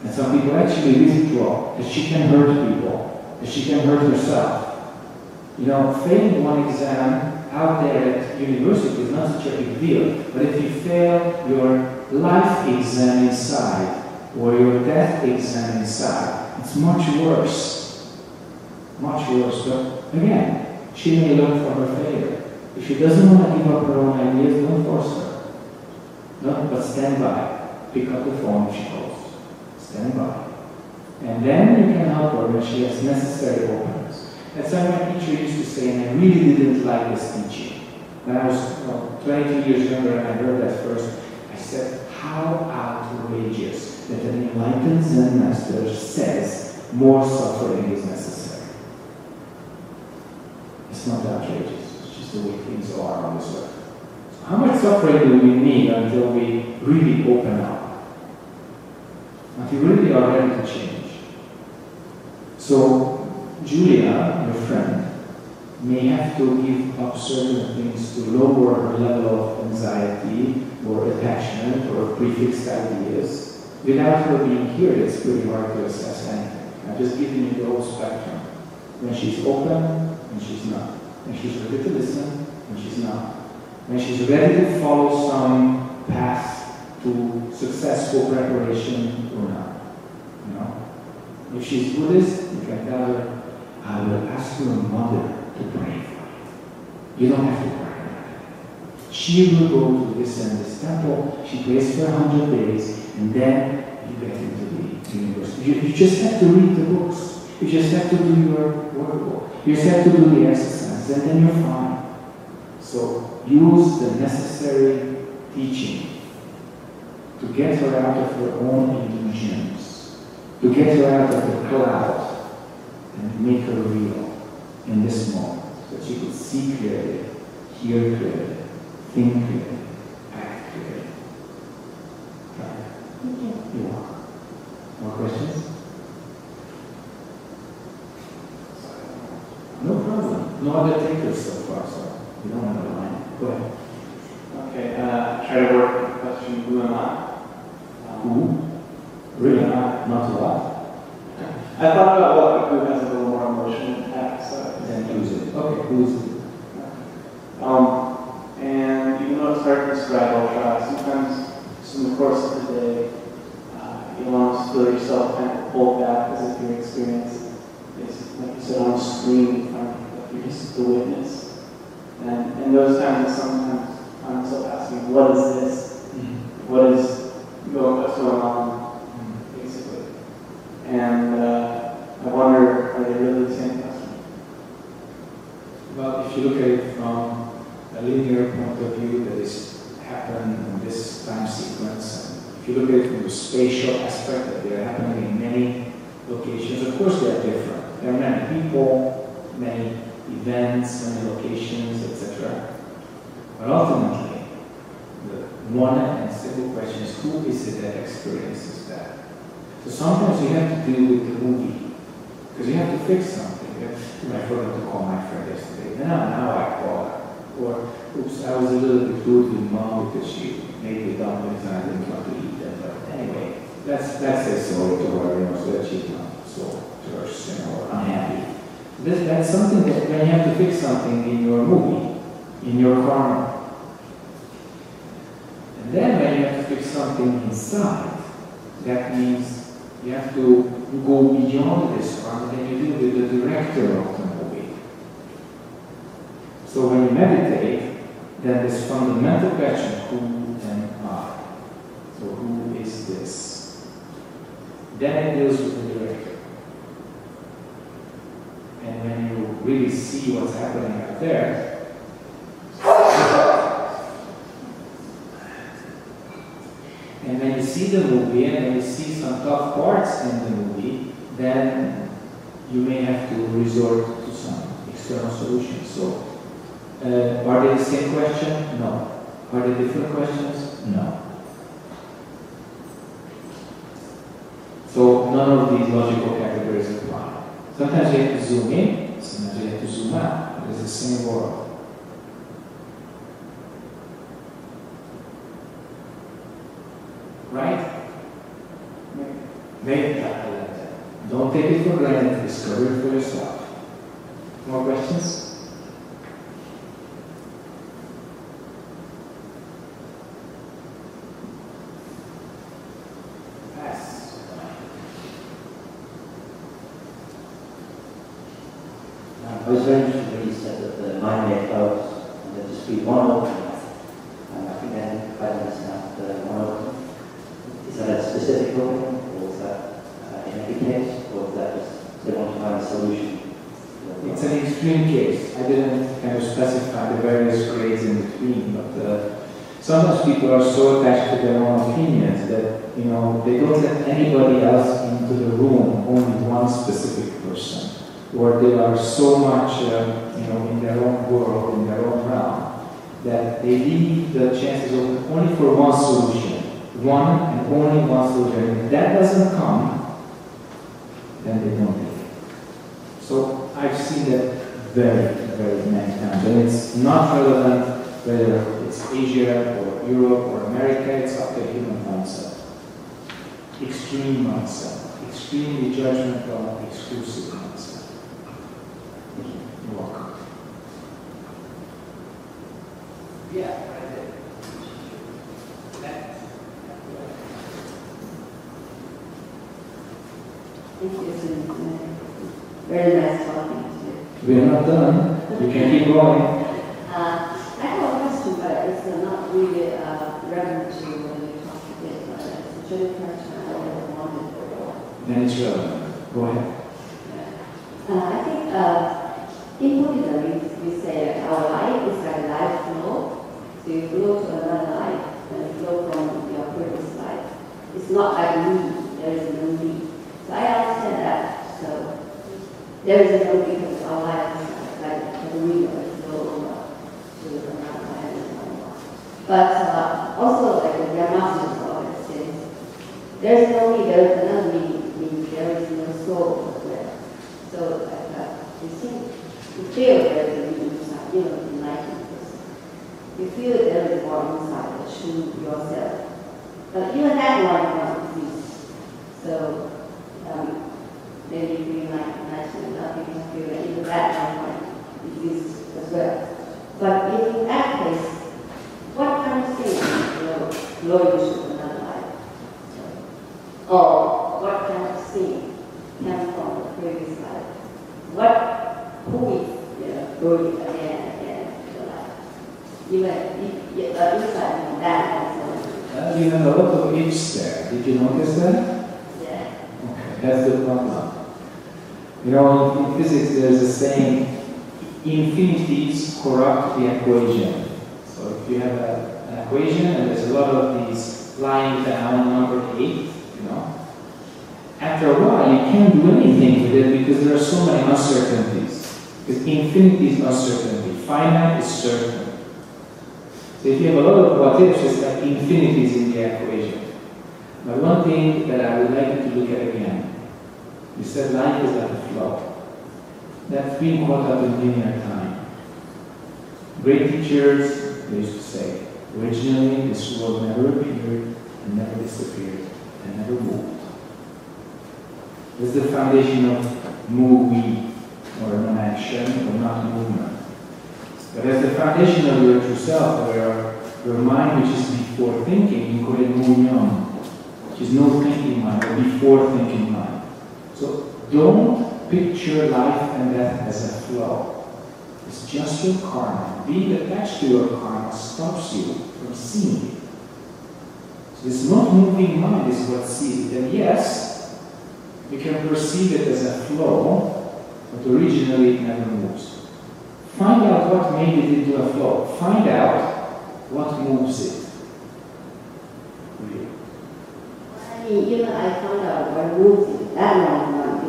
Speaker 1: And some people actually withdraw, that she can hurt people, that she can hurt herself. You know, failing one exam out there at university is not such a big deal. But if you fail your life exam inside, or your death exam inside, it's much worse. Much worse. But again, she may learn from her failure. If she doesn't want to give up her own ideas, don't force her. No, but stand by. Pick up the phone if she calls. Stand by. And then you can help her when she has necessary openness. That's why my teacher used to say, and I really didn't like this teaching. When I was well, 22 years younger and I heard that first, I said, how outrageous that an enlightened Zen master says more suffering is necessary. It's not outrageous, it's just the way things are on this earth. How much suffering do we need until we really open up? Until we really are ready to change. So Julia, your friend, may have to give up certain things to lower her level of anxiety or attachment or prefixed ideas. Without her being here, it's pretty hard to assess anything. I'm just giving you the whole spectrum. When she's open, and she's not. When she's ready to listen, and she's not. When she's ready to follow some path to successful preparation or not. You know? If she's Buddhist, you can tell her, I will ask your mother to pray for you. You don't have to pray. She will go to this and this temple, she prays for a hundred days, and then you get into the university. You, you just have to read the books. You just have to do your workbook. You just have to do the exercise, and then you're fine. So use the necessary teaching to get her out of her own illusions, to get her out of the cloud, and make her real in this moment, so that she could see clearly, hear clearly, think clearly, act. Right.
Speaker 4: Thank you.
Speaker 1: Welcome. More questions? No problem. No other takers so far, so you don't have a line. Go ahead.
Speaker 2: Okay, uh, try to work the question, who am I? Um,
Speaker 1: Who? Really? Not a lot.
Speaker 2: I thought about what who has a little more emotion impact, so.
Speaker 1: Then use it. Okay, who is it?
Speaker 2: Um, and even though it's hard to describe, I'll try. Sometimes, just in the course of the day, uh, you'll almost feel yourself kind of pulled back as if your experience is, like you said, on a screen in front of you, like you're just the witness. And in those times, sometimes I sometimes find myself asking, what is this? What is going, what's going on, basically? And uh, I wonder, are they really the same question?
Speaker 5: Well, if you look at it from a linear point of view, that is happen in this time sequence, and if you look at it from the spatial aspect, that they are happening in many
Speaker 1: locations. Of course, they are different. There are many people, many events, many locations, etc. But ultimately, the one and simple question is who is it that experiences that? So sometimes you have to deal with the movie because you have to fix something. I forgot to call my friend yesterday. Now, now I call her. Or, oops, I was a little bit rude with mom because she made me dumplings and I didn't want to eat them. But anyway, that's that's a story to her, you know, so that she's not so terse, you know, or unhappy. This, that's something that when you have to fix something in your movie, in your corner. And then when you have to fix something inside, that means you have to go beyond this one, and you deal with the director of the. So when you meditate, then this fundamental question, who am I? So who is this? Then it deals with the director. And when you really see what's happening out there, and when you see the movie and when you see some tough parts in the movie, then you may have to resort to some external solutions. So, uh, are they the same question? No. Are they different questions? No. So none of these logical categories apply. Sometimes you have to zoom in, sometimes you have to zoom out. It is the same world. Right? Make that Don't take it for granted, discover it
Speaker 6: there is
Speaker 7: no because our life like, wheel that flow to another life and another life. But uh, also, like the Grandmasters always says, there is no me, there is another me, means there is no soul well. So like, uh, you think, you feel there is a me inside, you know, enlightened person. You feel there is one inside, the true yourself. But even that one not exists. So um, maybe you feel like enlightened enough, you can feel that even that one exists as well. But in that case, what kind of thing will blow you to another life? Or what kind of thing came from the previous life? What, who is, you know, going again and again to the life? Even if, if, uh, inside from that also.
Speaker 1: Uh, you have a lot of H there. Did you notice that?
Speaker 7: Yeah.
Speaker 1: Okay, that's the problem. You know, in, in physics, there's a saying, infinities the equation. So if you have a, an equation and there's a lot of these lying down number eight, you know, after a while, you can't do anything with it because there are so many uncertainties. Because infinity is uncertainty, finite is certain. So if you have a lot of what ifs, it's like infinities in the equation. But one thing that I would like you to look at again, you said life is like a flow. That's being caught up in linear time. Great teachers, they used to say, originally this world never appeared and never disappeared and never moved. This is the foundation of movie or non-action or not movement. But as the foundation of your true self, where your mind which is before thinking, you call it munion, which is no thinking mind, or before thinking mind. So don't picture life and death as a flow. It's just your karma. Being attached to your karma stops you from seeing it. So this not moving mind is what sees it. And yes, you can perceive it as a flow, but originally it never moves. Find out what made it into a flow. Find out what moves it. Really.
Speaker 7: I mean, you know, I found out what moves it. That one, one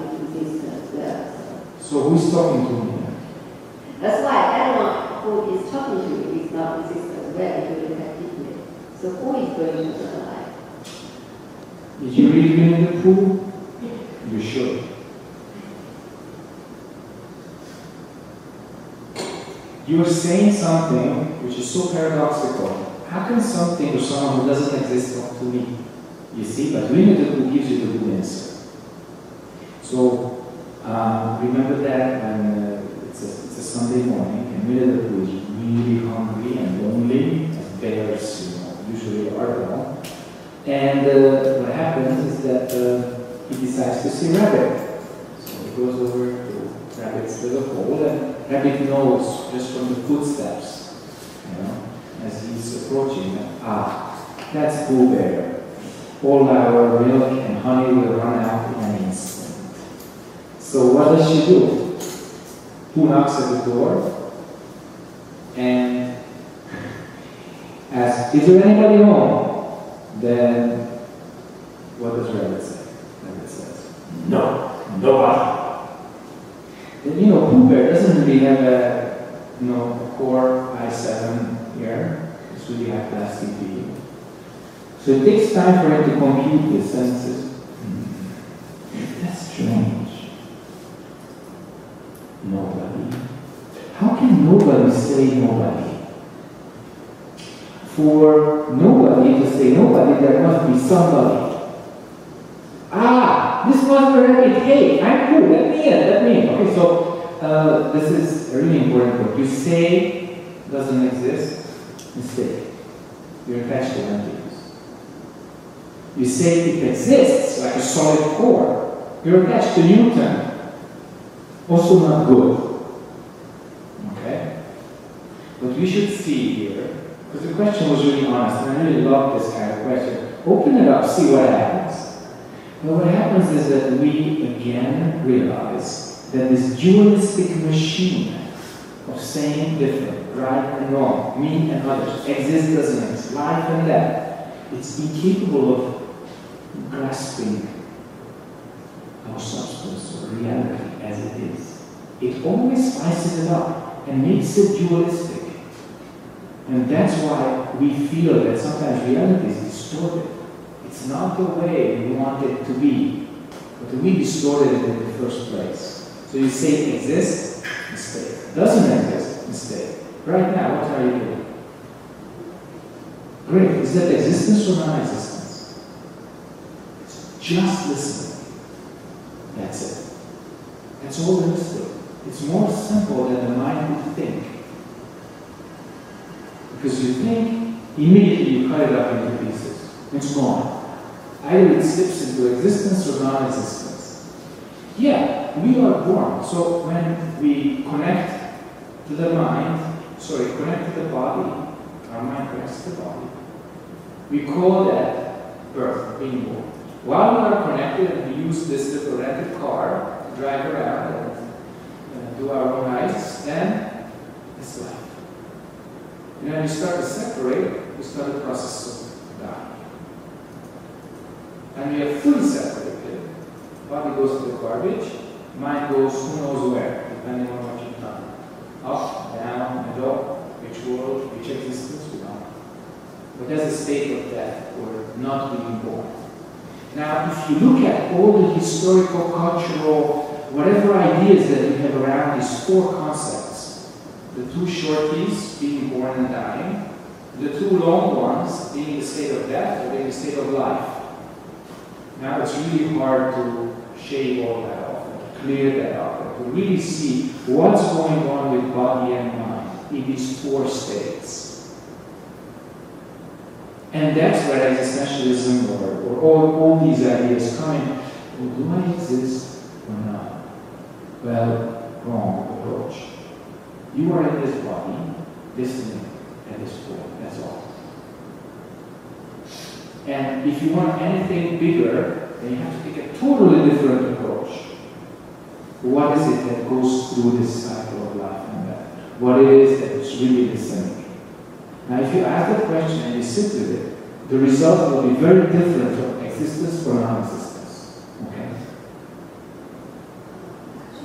Speaker 7: as. So
Speaker 1: So who's talking to me?
Speaker 7: That's why that one who is talking to you is not well if you look at deeply. So who is going to survive?
Speaker 1: Did you really been in the pool? You should. You're saying something which is so paradoxical. How can something or someone who doesn't exist talk to me? You see, but Winnie the Pooh gives you the good answer. So, um, remember that uh, it's, a, Sunday morning and Winnie the is really hungry and lonely, as bears you know, usually are though. And uh, what happens is that uh, he decides to see Rabbit. So he goes over to Rabbit's little hole, and Rabbit knows just from the footsteps, you know, as he's approaching, ah, that's Pooh Bear. All our milk and honey will run out in an instant. So what does she do? Pooh knocks at the door and asks, is there anybody home? Then what does Rabbit say? Rabbit says, no, nobody. Then you know, Pooh Bear doesn't really have a you know core i7 here. It's really high class CPU. So it takes time for him to compute this and it says, "Hmm, that's strange. Nobody. How can nobody say nobody? For nobody to say nobody, there must be somebody. Ah, this must be rabbit. Hey, I'm cool. Let me in. Let me in. Okay, so uh, this is a really important point. You say doesn't exist. Mistake. You're attached to entities. You say it exists like a solid core. You're attached to Newton. Also not good. Okay? But we should see here, because the question was really honest, and I really love this kind of question. Open it up, see what happens. And what happens is that we again realize that this dualistic machine of saying different, right and wrong, me and others, exist, doesn't exist, life and death, it's incapable of grasping our substance or reality as it is. It always spices it up and makes it dualistic. And that's why we feel that sometimes reality is distorted. It's not the way we want it to be, but we distorted it in the first place. So you say it exists, mistake. Doesn't exist, mistake. Right now, what are you doing? Great. Is that existence or non-existence? Just listening. That's it. That's all it. It's more simple than the mind would think. Because you think, immediately you cut it up into pieces. It's gone. Either it slips into existence or non-existence. Yeah, we are born. So when we connect to the mind, sorry, connect to the body, our mind connects to the body, we call that birth, being born. While we are connected and we use this little rented car drive around and do our own rides, then it's life. And when you start to separate, you start the process of dying. And we are fully separated, body goes to the garbage, mind goes who knows where, depending on what you've done. Up, down, middle, which world, which existence, we don't. But there's a state of death or not being born. Now, if you look at all the historical, cultural, whatever ideas that we have around these four concepts, the two shorties being born and dying, the two long ones being the state of death or being the state of life. Now it's really hard to shave all that off, to clear that and to really see what's going on with body and mind in these four states. And that's where existentialism or, or all, all these ideas come in. Well, do I exist or not? Well, wrong approach. You are in this body, listening at this point, that's all. And if you want anything bigger, then you have to take a totally different approach. What is it that goes through this cycle of life and death? What it is that is really the listening? Now, if you ask that question and you sit with it, the result will be very different from existence or non-existence. Okay?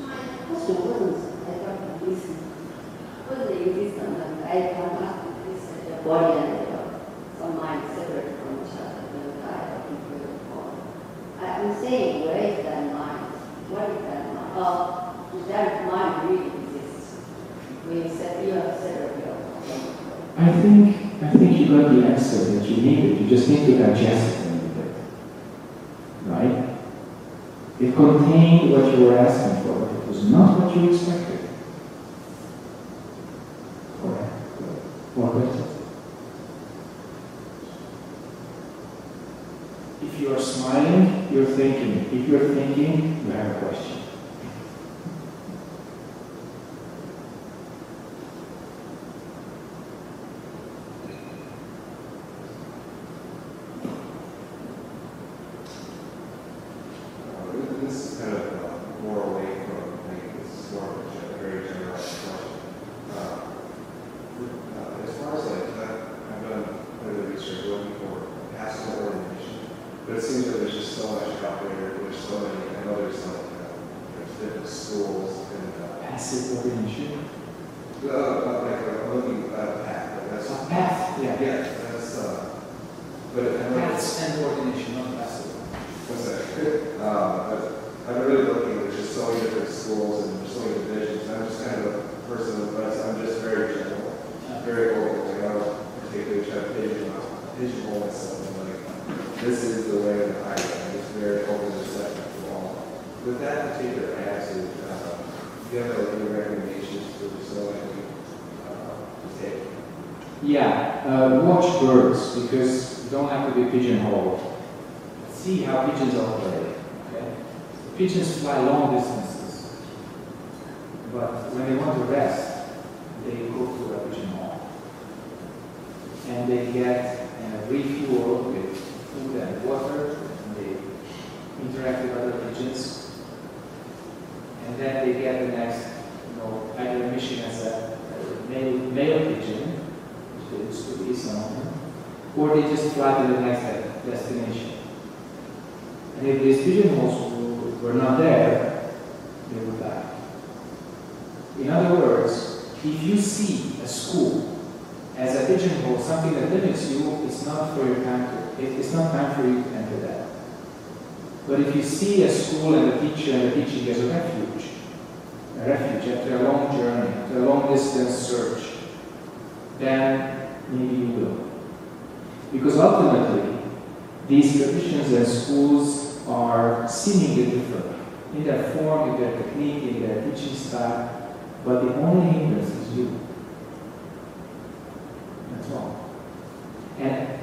Speaker 7: My question wasn't about the reason. Wasn't the existence of I come up with this uh, the body some mind separate from each other people are. I'm saying where is that mind? What is that mind? Oh, that mind really exists. You
Speaker 1: I think I think you got the answer that you needed. You just need to digest it a little bit. Right? It contained what you were asking for, but it was not what you expected. Correct. Good. More questions? If you are smiling, you're thinking. If you're thinking, you have a question.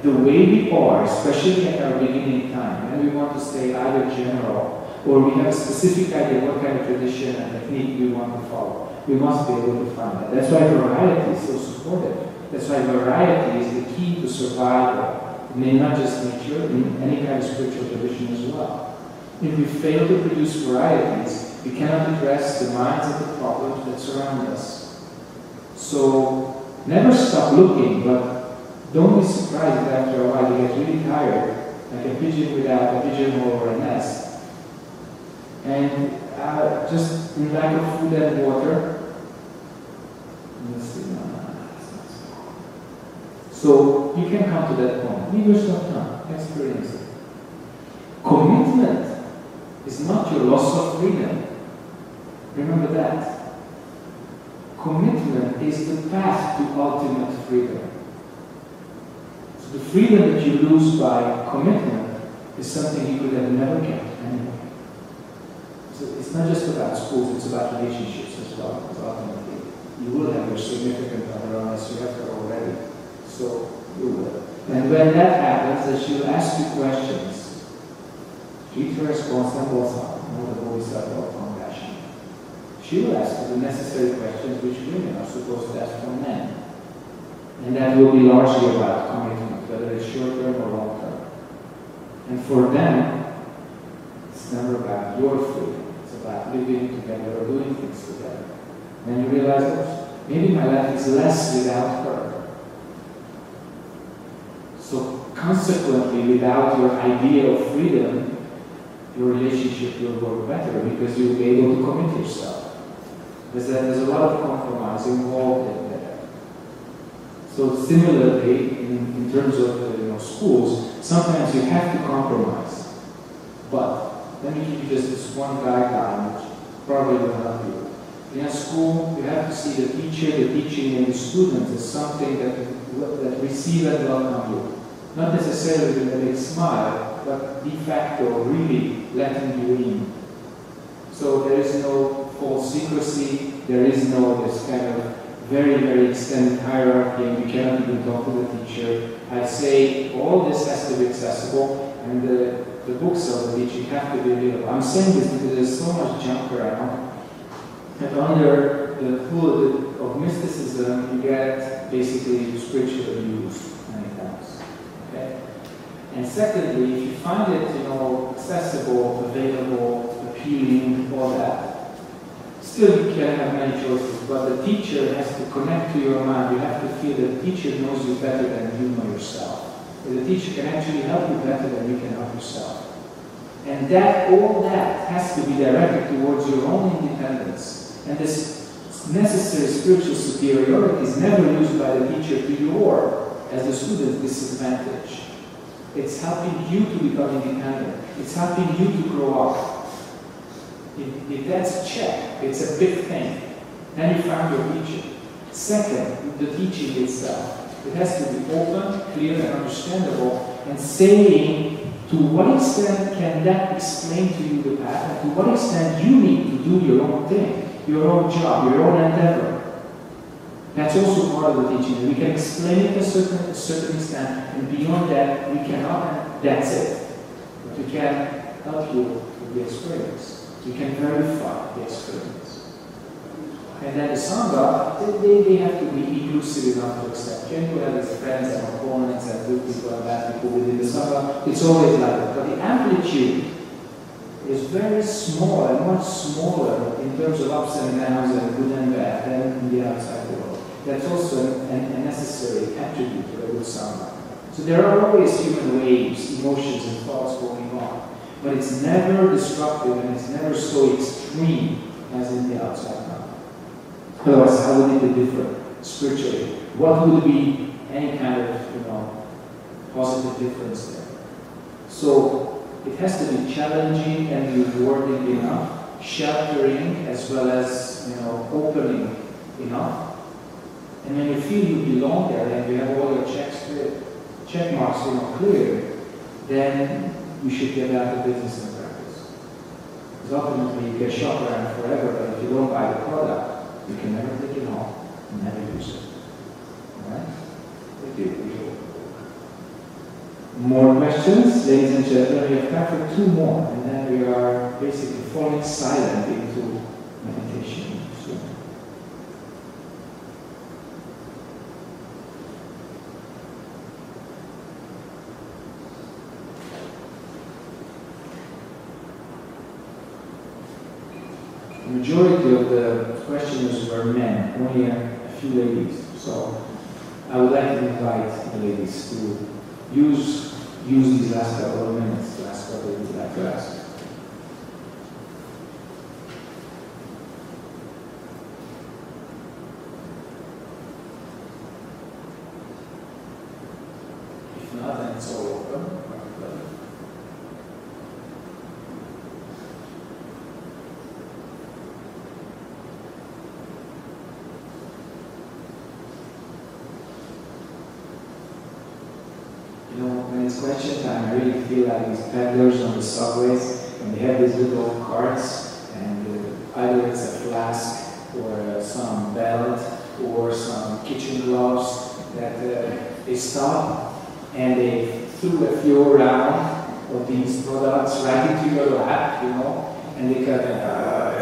Speaker 3: The way
Speaker 1: we are, especially at our beginning time, when we want to stay either general or we have a specific idea what kind of tradition and technique we want to follow, we must be able to find that. That's why variety is so supported. That's why variety is the key to survival in not just nature, in any kind of spiritual tradition as well. If we fail to produce varieties, we cannot address the minds of the problems that surround us. So never stop looking, but don't be surprised that after a while you get really tired, like a pigeon without a pigeonhole or a nest. And uh, just in lack of food and water, let's see, no, no, no, so. You can come to that point. Leave yourself time, experience it. Commitment is not your loss of freedom. Remember that. Commitment is the path to ultimate freedom. The freedom that you lose by commitment is something you could have never kept anyway. So it's not just about schools, it's about relationships as well, ultimately you will have your significant other unless you have her already. So you will. And when that happens, that she'll ask you questions. Treat her responsible, not the Bodhisattva compassion. She will ask you the necessary questions which women are supposed to ask from men. And that will be largely about commitment, whether it's short term or long term. And for them, it's never about your freedom. It's about living together or doing things together. And you realize, oh, maybe my life is less without her. So consequently, without your idea of freedom, your relationship will work better because you'll be able to commit yourself. There's a, there's a lot of compromise involved in. So similarly, in, in terms of uh, you know, schools, sometimes you have to compromise. But let me give you just this one guideline which probably will help you. In a school, you have to see the teacher, the teaching, and the students as something that, that receive and welcome you. Not necessarily with a big smile, but de facto really letting you in. So there is no false secrecy, there is no this kind of very, very extended hierarchy, and you cannot even talk to the teacher. I say all this has to be accessible, and the, the books of the teaching have to be available. I'm saying this because there's so much junk around, and under the hood of mysticism, you get basically spiritual abuse many times. Okay? And secondly, if you find it, you know, accessible, available, appealing, all that, still you can have many choices, but the teacher has to connect to your mind. You have to feel that the teacher knows you better than you know yourself. That the teacher can actually help you better than you can help yourself. And that, all that has to be directed towards your own independence. And this necessary spiritual superiority is never used by the teacher to your, as a student, disadvantage. It's helping you to become independent. It's helping you to grow up. If, if that's checked, it's a big thing. Then you find your teacher. Second, the teaching itself. It has to be open, clear, and understandable, and saying to what extent can that explain to you the path, and to what extent you need to do your own thing, your own job, your own endeavor. That's also part of the teaching. We can explain it to a certain, a certain extent, and beyond that, we cannot, that's it. But we can help you with the experience. We can verify the experience. And then the Sangha, they, they have to be inclusive enough to accept. Can you have friends and opponents and good people and bad people within the Sangha. It's always like that. But the amplitude is very small and much smaller in terms of ups and downs and good and bad than in the outside world. That's also an, a necessary attribute of a good Sangha. So there are always human waves, emotions, and thoughts going on. But it's never destructive and it's never so extreme as in the outside. Otherwise, how would it be different spiritually? What would be any kind of, you know, positive difference there? So it has to be challenging and rewarding enough, sheltering as well as, you know, opening enough. And when you feel you belong there and you have all your checks check marks, you know, clear, then you should get out of business and practice. Because ultimately you get shop around forever, but if you don't buy the product, you can never take it home and never use it. Alright? Thank you. More questions? Ladies and gentlemen, we have time for two more, and then we are basically falling silent into meditation soon. The majority of the questioners were men, only a, few ladies. So I would like to invite the ladies to use use these last couple of minutes ask what they would like ask.
Speaker 5: it's all open.
Speaker 1: You know, when it's question time, I really feel like these peddlers on the subways, and they have these little carts, and uh, either it's a flask or uh, some belt or some kitchen gloves that uh, they stop and they threw a few around of these products right into your lap, you know, and they kind of, uh,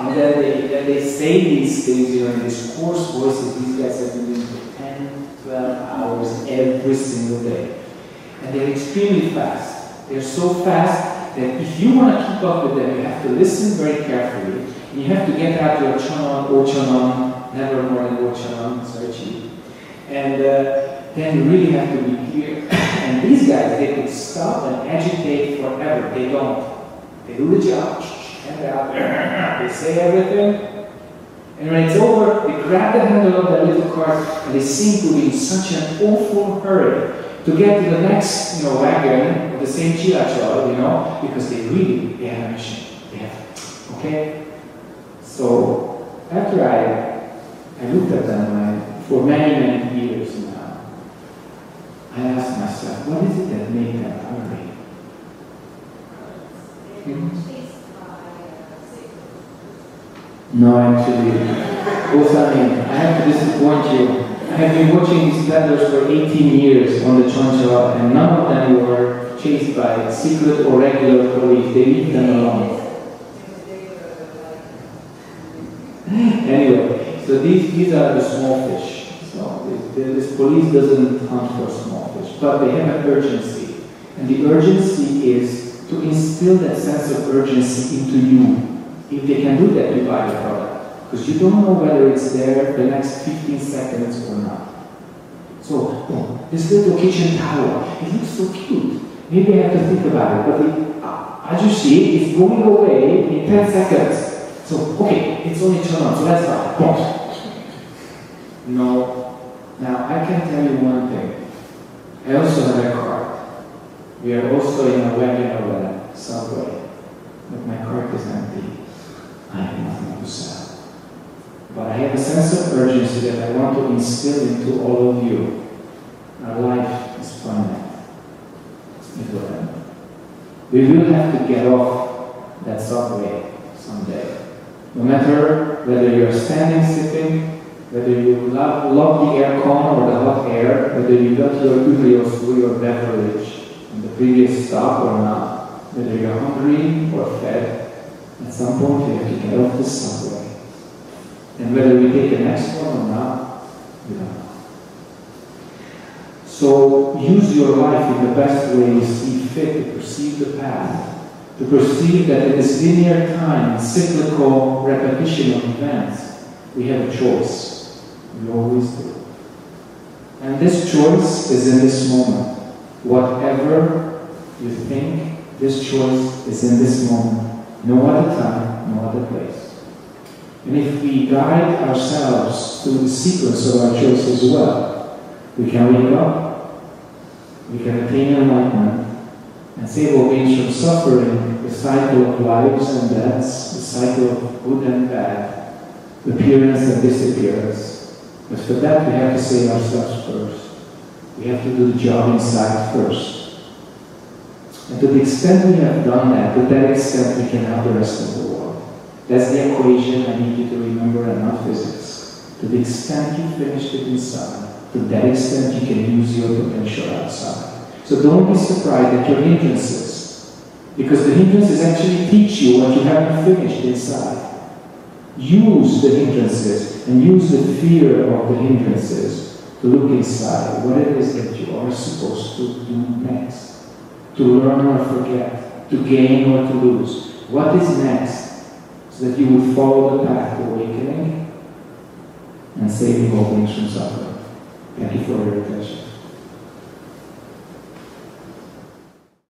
Speaker 1: and then they, then they say these things, you know, in these coarse voices, these guys have been doing for 10, 12 hours every single day. And they're extremely fast. They're so fast that if you want to keep up with them, you have to listen very carefully. And you have to get out your chanon, ochanon, never more than ochanon, it's very cheap. And uh, then you really have to be clear. and these guys, they could stop and agitate forever. They don't. They do the job, and they're out. They say everything, and when it's over, they grab the handle of their little cart and they seem to be in such an awful hurry to get to the next, you know, wagon of the same chilacho, you know, because they really, they have a mission. They have, okay? So after I, I looked at them I, for many, many years now, I asked myself, what is it that made them hungry? Hmm? No, actually, Osami, I have to disappoint you. I have been watching these peddlers for 18 years on the Choncha, and none of them were chased by secret or regular police. They leave them alone. anyway, so these, these are the small fish. So this, this police doesn't hunt for small fish, but they have an urgency. And the urgency is to instill that sense of urgency into you. If they can do that, you buy the product. Because you don't know whether it's there the next 15 seconds or not. So, oh, this little kitchen towel, it looks so cute. Maybe I have to think about it, but it, uh, as you see, it's going away in 10 seconds. So, okay, it's only turned on, so let's buy it. No. Now, I can tell you one thing. I also have a cart. We are also in a or a subway, but my cart is empty. I have nothing to sell. But I have a sense of urgency that I want to instill into all of you. Our life is finite. It will end. We will have to get off that subway someday. No matter whether you're standing, sitting, whether you love, love the aircon or the hot air, whether you got your urios through your beverage in the previous stop or not, whether you're hungry or fed, at some point you have to get off the subway. And whether we take the next one or not, we don't know. So use your life in the best way you see fit to perceive the path, to perceive that in this linear time, cyclical repetition of events, we have a choice. We always do. And this choice is in this moment. Whatever you think, this choice is in this moment. No other time, no other place. And if we guide ourselves through the sequence of our choices well, we can wake up, we can attain enlightenment, and save our beings from suffering the cycle of lives and deaths, the cycle of good and bad, appearance and disappearance. But for that we have to save ourselves first. We have to do the job inside first. And to the extent we have done that, to that extent we can help the rest of the world. That's the equation I need you to remember and not physics. To the extent you finished it inside, to that extent you can use your potential outside. So don't be surprised at your hindrances, because the hindrances actually teach you what you haven't finished inside. Use the hindrances and use the fear of the hindrances to look inside what it is that you are supposed to do next to learn or forget, to gain or to lose. What is next? So that you would follow the path of awakening and saving all beings from suffering. Thank you for your attention.